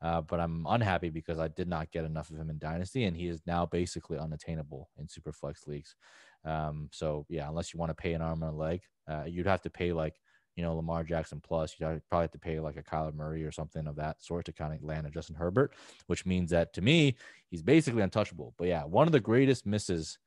Uh, but I'm unhappy because I did not get enough of him in Dynasty, and he is now basically unattainable in super flex leagues. Um, so yeah, unless you want to pay an arm and a leg, uh, you'd have to pay like you know Lamar Jackson plus. You'd probably have to pay like a Kyler Murray or something of that sort to kind of land a Justin Herbert, which means that to me he's basically untouchable. But yeah, one of the greatest misses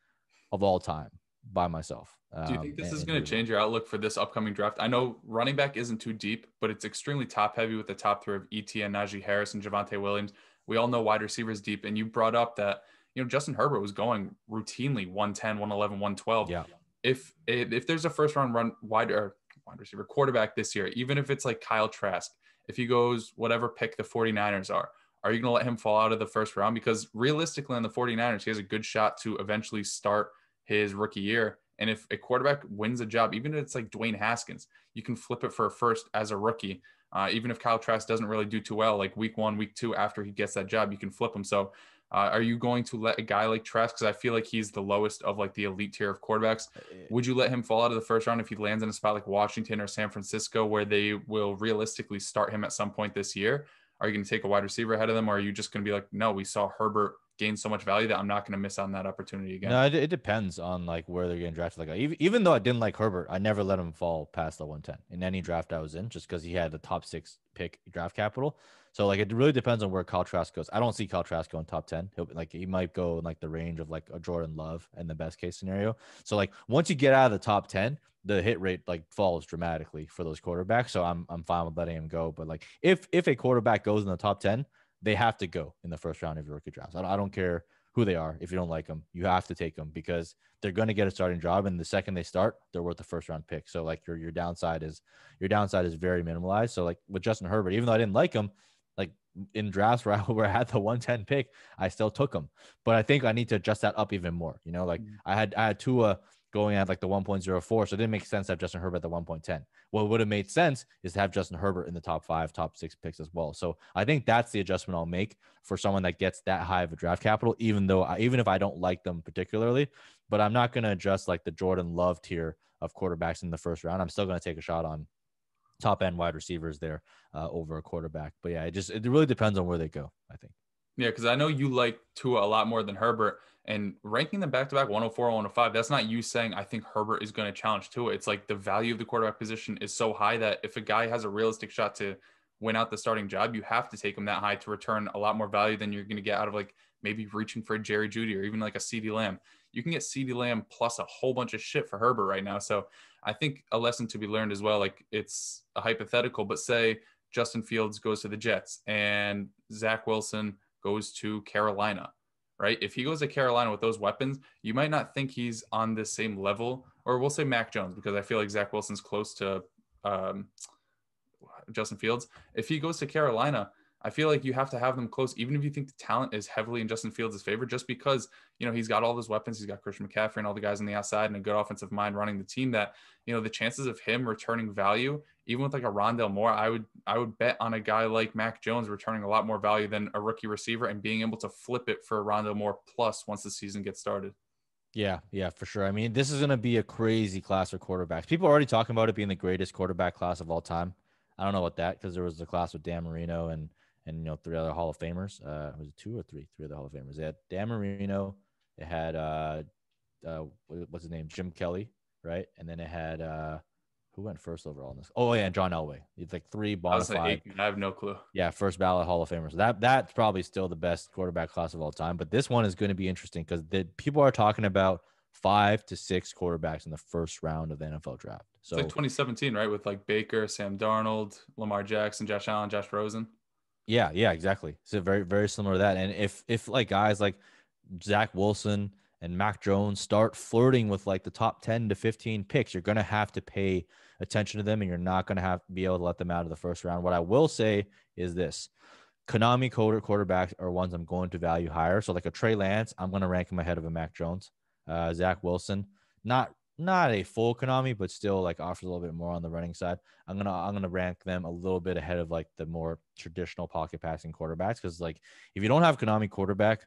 of all time by myself. Do you think um, this um, is going to change your outlook for this upcoming draft? I know running back isn't too deep, but it's extremely top heavy with the top three of ETN, Najee Harris, and Javonte Williams. We all know wide receivers deep, and you brought up that you know Justin Herbert was going routinely 110, 111, 112. Yeah. If if there's a first round run wide or wide receiver quarterback this year, even if it's like Kyle Trask, if he goes whatever pick the 49ers are, are you going to let him fall out of the first round? Because realistically, on the 49ers, he has a good shot to eventually start his rookie year and if a quarterback wins a job, even if it's like Dwayne Haskins, you can flip it for a first as a rookie. Uh, even if Kyle Trask doesn't really do too well, like week one, week two, after he gets that job, you can flip him. So, uh, are you going to let a guy like Trask, because I feel like he's the lowest of like the elite tier of quarterbacks, uh, would you let him fall out of the first round if he lands in a spot like Washington or San Francisco, where they will realistically start him at some point this year? Are you going to take a wide receiver ahead of them, or are you just going to be like, no, we saw Herbert gain so much value that I'm not going to miss on that opportunity again. No, it, it, depends on like where they're getting drafted. Like even, even though I didn't like Herbert, I never let him fall past the 110 in any draft I was in, just because he had the top six pick draft capital. So like it really depends on where Kyle Trask goes. I don't see Kyle Trask going top 10. He'll like he might go in like the range of like a Jordan Love in the best case scenario. So like once you get out of the top 10, the hit rate like falls dramatically for those quarterbacks. So I'm I'm fine with letting him go. But like if if a quarterback goes in the top 10, they have to go in the first round of your rookie drafts. I don't, care who they are. If you don't like them, you have to take them because they're going to get a starting job, and the second they start, they're worth the first round pick. So like your your downside is your downside is very minimalized. So like with Justin Herbert, even though I didn't like him, like in drafts where I, *laughs* where I had the 110 pick, I still took him. But I think I need to adjust that up even more. You know, like mm-hmm. I had I had Tua going at like the 1.04. So it didn't make sense to have Justin Herbert at the 1.10. What would have made sense is to have Justin Herbert in the top five, top six picks as well. So I think that's the adjustment I'll make for someone that gets that high of a draft capital, even though I, even if I don't like them particularly, but I'm not going to adjust like the Jordan Love tier of quarterbacks in the first round. I'm still going to take a shot on top end wide receivers there uh, over a quarterback. But yeah, it just, it really depends on where they go, I think. Yeah, because I know you like Tua a lot more than Herbert. And ranking them back to back 104, 105, that's not you saying, I think Herbert is going to challenge Tua. It's like the value of the quarterback position is so high that if a guy has a realistic shot to win out the starting job, you have to take him that high to return a lot more value than you're going to get out of like maybe reaching for a Jerry Jeudy or even like a CeeDee Lamb. You can get CeeDee Lamb plus a whole bunch of shit for Herbert right now. So I think a lesson to be learned as well. Like it's a hypothetical, but say Justin Fields goes to the Jets and Zach Wilson goes to Carolina right? If he goes to Carolina with those weapons, you might not think he's on the same level, or we'll say Mac Jones because I feel like Zach Wilson's close to um, Justin Fields. If he goes to Carolina, I feel like you have to have them close, even if you think the talent is heavily in Justin Fields' favor, just because, you know, he's got all those weapons. He's got Christian McCaffrey and all the guys on the outside and a good offensive mind running the team that, you know, the chances of him returning value, even with like a Rondale Moore, I would, I would bet on a guy like Mac Jones returning a lot more value than a rookie receiver and being able to flip it for Rondale Moore plus once the season gets started. Yeah, yeah, for sure. I mean, this is going to be a crazy class of quarterbacks. People are already talking about it being the greatest quarterback class of all time. I don't know about that because there was the class with Dan Marino and and you know three other Hall of Famers. Uh, was it two or three? Three other Hall of Famers. They had Dan Marino. It had uh, uh, what's his name? Jim Kelly, right? And then it had uh, who went first overall in this? Oh yeah, John Elway. It's like three bona fide. I have no clue. Yeah, first ballot Hall of Famers. That that's probably still the best quarterback class of all time. But this one is going to be interesting because the people are talking about five to six quarterbacks in the first round of the NFL draft. So it's like 2017, right? With like Baker, Sam Darnold, Lamar Jackson, Josh Allen, Josh Rosen. Yeah, yeah, exactly. So very, very similar to that. And if if like guys like Zach Wilson and Mac Jones start flirting with like the top 10 to 15 picks, you're gonna have to pay attention to them and you're not gonna have to be able to let them out of the first round. What I will say is this Konami coder quarterbacks are ones I'm going to value higher. So like a Trey Lance, I'm gonna rank him ahead of a Mac Jones. Uh, Zach Wilson, not not a full Konami, but still like offers a little bit more on the running side. I'm gonna I'm gonna rank them a little bit ahead of like the more traditional pocket passing quarterbacks because like if you don't have Konami quarterback,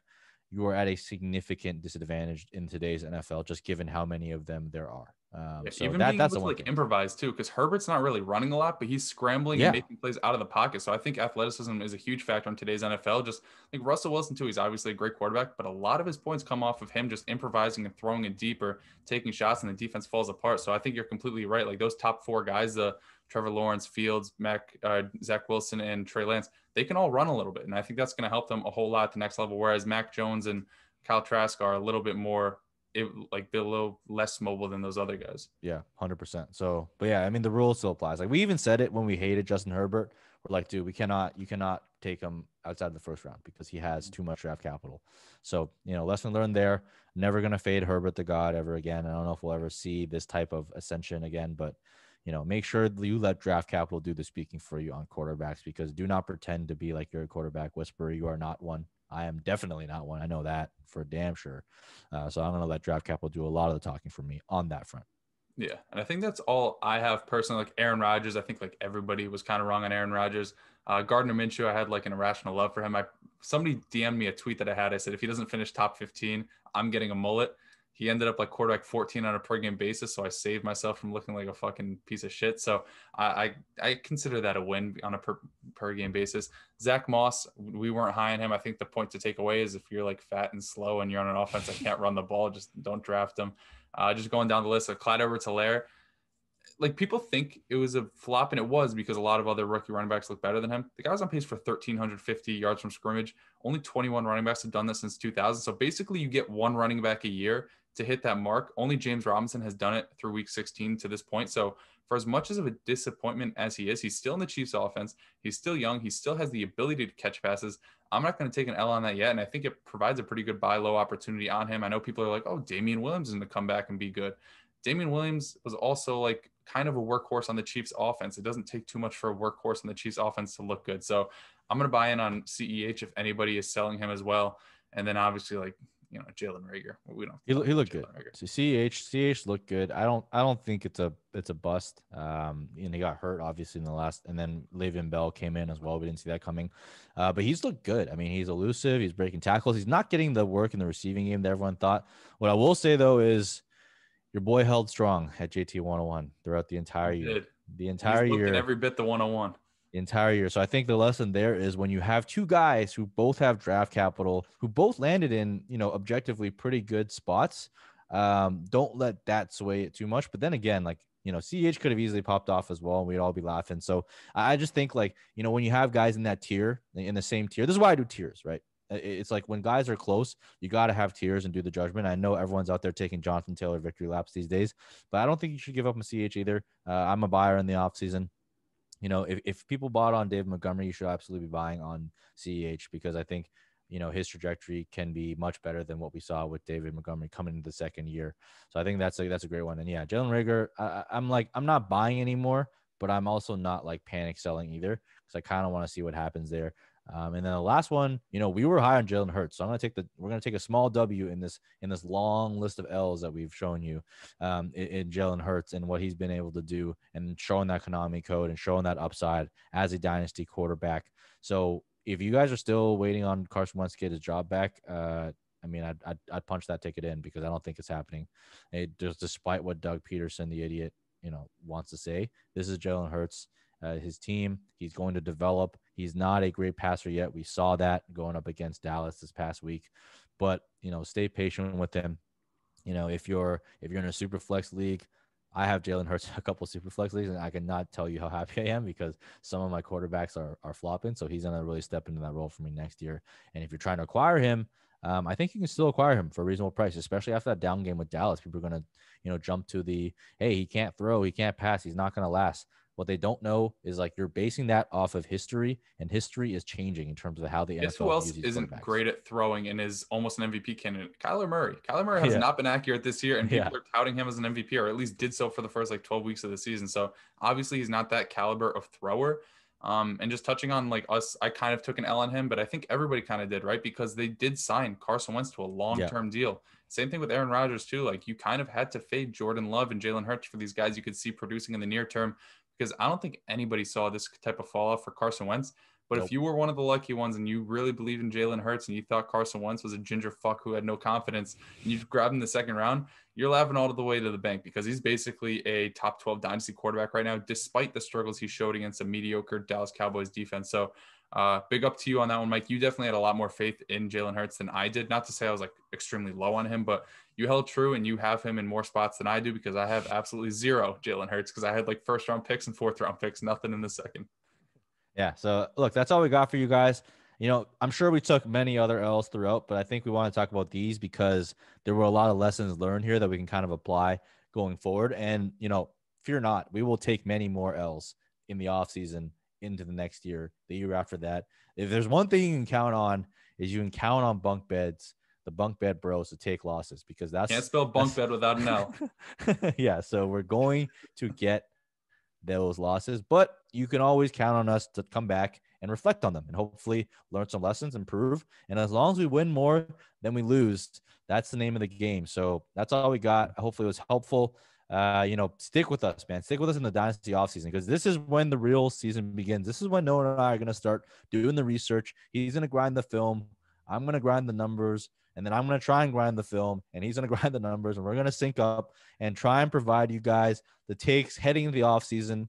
you are at a significant disadvantage in today's NFL, just given how many of them there are. Um, yeah, so even that, being that's able to like thing. improvise too, because Herbert's not really running a lot, but he's scrambling yeah. and making plays out of the pocket. So I think athleticism is a huge factor in today's NFL. Just like Russell Wilson too, he's obviously a great quarterback, but a lot of his points come off of him just improvising and throwing it deeper, taking shots, and the defense falls apart. So I think you're completely right. Like those top four guys, the Trevor Lawrence, Fields, Mac, uh, Zach Wilson, and Trey Lance, they can all run a little bit, and I think that's going to help them a whole lot at the next level. Whereas Mac Jones and Kyle Trask are a little bit more it like be a little less mobile than those other guys. Yeah, hundred percent. So, but yeah, I mean the rule still applies. Like we even said it when we hated Justin Herbert. We're like, dude, we cannot, you cannot take him outside of the first round because he has too much draft capital. So, you know, lesson learned there. Never gonna fade Herbert the God ever again. I don't know if we'll ever see this type of ascension again, but you know, make sure you let draft capital do the speaking for you on quarterbacks because do not pretend to be like you're a quarterback whisperer. You are not one. I am definitely not one. I know that for damn sure. Uh, so I'm going to let draft capital do a lot of the talking for me on that front. Yeah, and I think that's all I have personally. Like Aaron Rodgers, I think like everybody was kind of wrong on Aaron Rodgers. Uh, Gardner Minshew, I had like an irrational love for him. I somebody DM'd me a tweet that I had. I said if he doesn't finish top 15, I'm getting a mullet. He ended up like quarterback 14 on a per game basis, so I saved myself from looking like a fucking piece of shit. So I I, I consider that a win on a per, per game basis. Zach Moss, we weren't high on him. I think the point to take away is if you're like fat and slow and you're on an offense that can't run the ball, just don't draft him. Uh, just going down the list of Clyde Edwards Helaire, like people think it was a flop, and it was because a lot of other rookie running backs look better than him. The guy was on pace for 1,350 yards from scrimmage. Only 21 running backs have done this since 2000. So basically, you get one running back a year to hit that mark. Only James Robinson has done it through week 16 to this point. So, for as much as of a disappointment as he is, he's still in the Chiefs offense. He's still young. He still has the ability to catch passes. I'm not going to take an L on that yet. And I think it provides a pretty good buy low opportunity on him. I know people are like, oh, Damien Williams is going to come back and be good. Damien Williams was also like kind of a workhorse on the Chiefs offense. It doesn't take too much for a workhorse on the Chiefs offense to look good. So I'm going to buy in on CEH if anybody is selling him as well. And then obviously, like you know Jalen Reagor. We don't. He, he looked good. So CH CH looked good. I don't I don't think it's a it's a bust. Um, and he got hurt obviously in the last, and then Le'Veon Bell came in as well. We didn't see that coming. Uh, but he's looked good. I mean, he's elusive. He's breaking tackles. He's not getting the work in the receiving game that everyone thought. What I will say though is, your boy held strong at JT 101 throughout the entire year. The entire year, every bit the 101 the entire year. So I think the lesson there is when you have two guys who both have draft capital, who both landed in, you know, objectively pretty good spots, um, don't let that sway it too much. But then again, like, you know, CH could have easily popped off as well, and we'd all be laughing. So I just think, like, you know, when you have guys in that tier, in the same tier, this is why I do tiers, right? It's like when guys are close, you got to have tiers and do the judgment. I know everyone's out there taking Jonathan Taylor victory laps these days, but I don't think you should give up on CH either. Uh, I'm a buyer in the offseason you know, if, if people bought on Dave Montgomery, you should absolutely be buying on CEH because I think, you know, his trajectory can be much better than what we saw with David Montgomery coming into the second year. So I think that's a, that's a great one. And yeah, Jalen Reagor, I, I'm like, I'm not buying anymore, but I'm also not like panic selling either because I kind of want to see what happens there. Um, and then the last one, you know, we were high on Jalen Hurts, so I'm gonna take the we're gonna take a small W in this in this long list of L's that we've shown you um, in, in Jalen Hurts and what he's been able to do, and showing that Konami code and showing that upside as a dynasty quarterback. So if you guys are still waiting on Carson Wentz to get his job back, uh, I mean, I'd, I'd, I'd punch that ticket in because I don't think it's happening. It, just despite what Doug Pederson, the idiot, you know, wants to say, this is Jalen Hurts uh, his team. He's going to develop. He's not a great passer yet. We saw that going up against Dallas this past week, but you know, stay patient with him. You know, if you're if you're in a super flex league, I have Jalen Hurts a couple super flex leagues, and I cannot tell you how happy I am because some of my quarterbacks are are flopping. So he's gonna really step into that role for me next year. And if you're trying to acquire him, um, I think you can still acquire him for a reasonable price, especially after that down game with Dallas. People are going to, you know, jump to the, hey, he can't throw, he can't pass, he's not going to last. What they don't know is like you're basing that off of history, and history is changing in terms of how the Guess NFL. who else isn't great at throwing and is almost an MVP candidate? Kyler Murray. Kyler Murray has yeah. not been accurate this year, and people yeah. are touting him as an MVP, or at least did so for the first like 12 weeks of the season. So obviously, he's not that caliber of thrower. Um, and just touching on like us, I kind of took an L on him, but I think everybody kind of did, right? Because they did sign Carson Wentz to a long-term yeah. deal. Same thing with Aaron Rodgers too. Like you kind of had to fade Jordan Love and Jalen Hurts for these guys you could see producing in the near term because I don't think anybody saw this type of fall off for Carson Wentz. But nope. if you were one of the lucky ones and you really believed in Jalen Hurts and you thought Carson Wentz was a ginger fuck who had no confidence and you grabbed him the second round, you're laughing all the way to the bank because he's basically a top 12 dynasty quarterback right now, despite the struggles he showed against a mediocre Dallas Cowboys defense. So uh, big up to you on that one, Mike. You definitely had a lot more faith in Jalen Hurts than I did. Not to say I was like extremely low on him, but you held true and you have him in more spots than I do because I have absolutely zero Jalen Hurts because I had like first round picks and fourth round picks, nothing in the second. Yeah. So look, that's all we got for you guys. You know, I'm sure we took many other L's throughout, but I think we want to talk about these because there were a lot of lessons learned here that we can kind of apply going forward. And, you know, fear not, we will take many more L's in the offseason into the next year, the year after that. If there's one thing you can count on, is you can count on bunk beds, the bunk bed bros to take losses because that's can't spell bunk bed without an L. *laughs* yeah, so we're going to get those losses, but you can always count on us to come back and reflect on them and hopefully learn some lessons, improve. And as long as we win more than we lose, that's the name of the game. So that's all we got. Hopefully it was helpful uh, you know, stick with us, man. Stick with us in the dynasty offseason because this is when the real season begins. This is when Noah and I are going to start doing the research. He's going to grind the film. I'm going to grind the numbers. And then I'm going to try and grind the film. And he's going *laughs* to grind the numbers. And we're going to sync up and try and provide you guys the takes heading into the offseason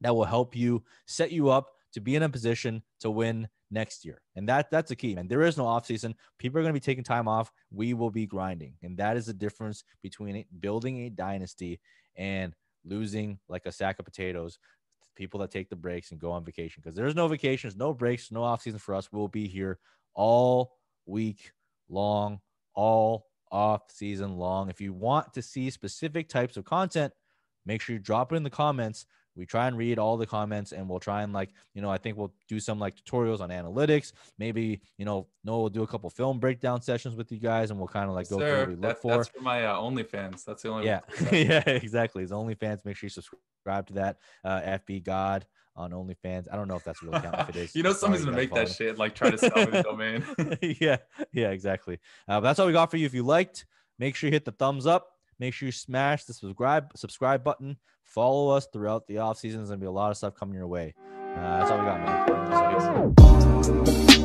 that will help you set you up to be in a position to win next year. And that that's the key, man. There is no off season. People are going to be taking time off. We will be grinding. And that is the difference between building a dynasty and losing like a sack of potatoes. People that take the breaks and go on vacation because there's no vacations, no breaks, no off season for us. We'll be here all week long, all off season long. If you want to see specific types of content, make sure you drop it in the comments we try and read all the comments and we'll try and like you know i think we'll do some like tutorials on analytics maybe you know no we'll do a couple film breakdown sessions with you guys and we'll kind of like go through what we look that, for that's for my uh, onlyfans that's the only yeah *laughs* yeah exactly it's onlyfans make sure you subscribe to that uh fb god on OnlyFans. I don't know if that's really count if it is. *laughs* you know, somebody's gonna make that shit like try to sell me the *laughs* domain. yeah, yeah, exactly. Uh, that's all we got for you. If you liked, make sure you hit the thumbs up. Make sure you smash the subscribe subscribe button. Follow us throughout the off season. There's gonna be a lot of stuff coming your way. Uh, that's all we got, man.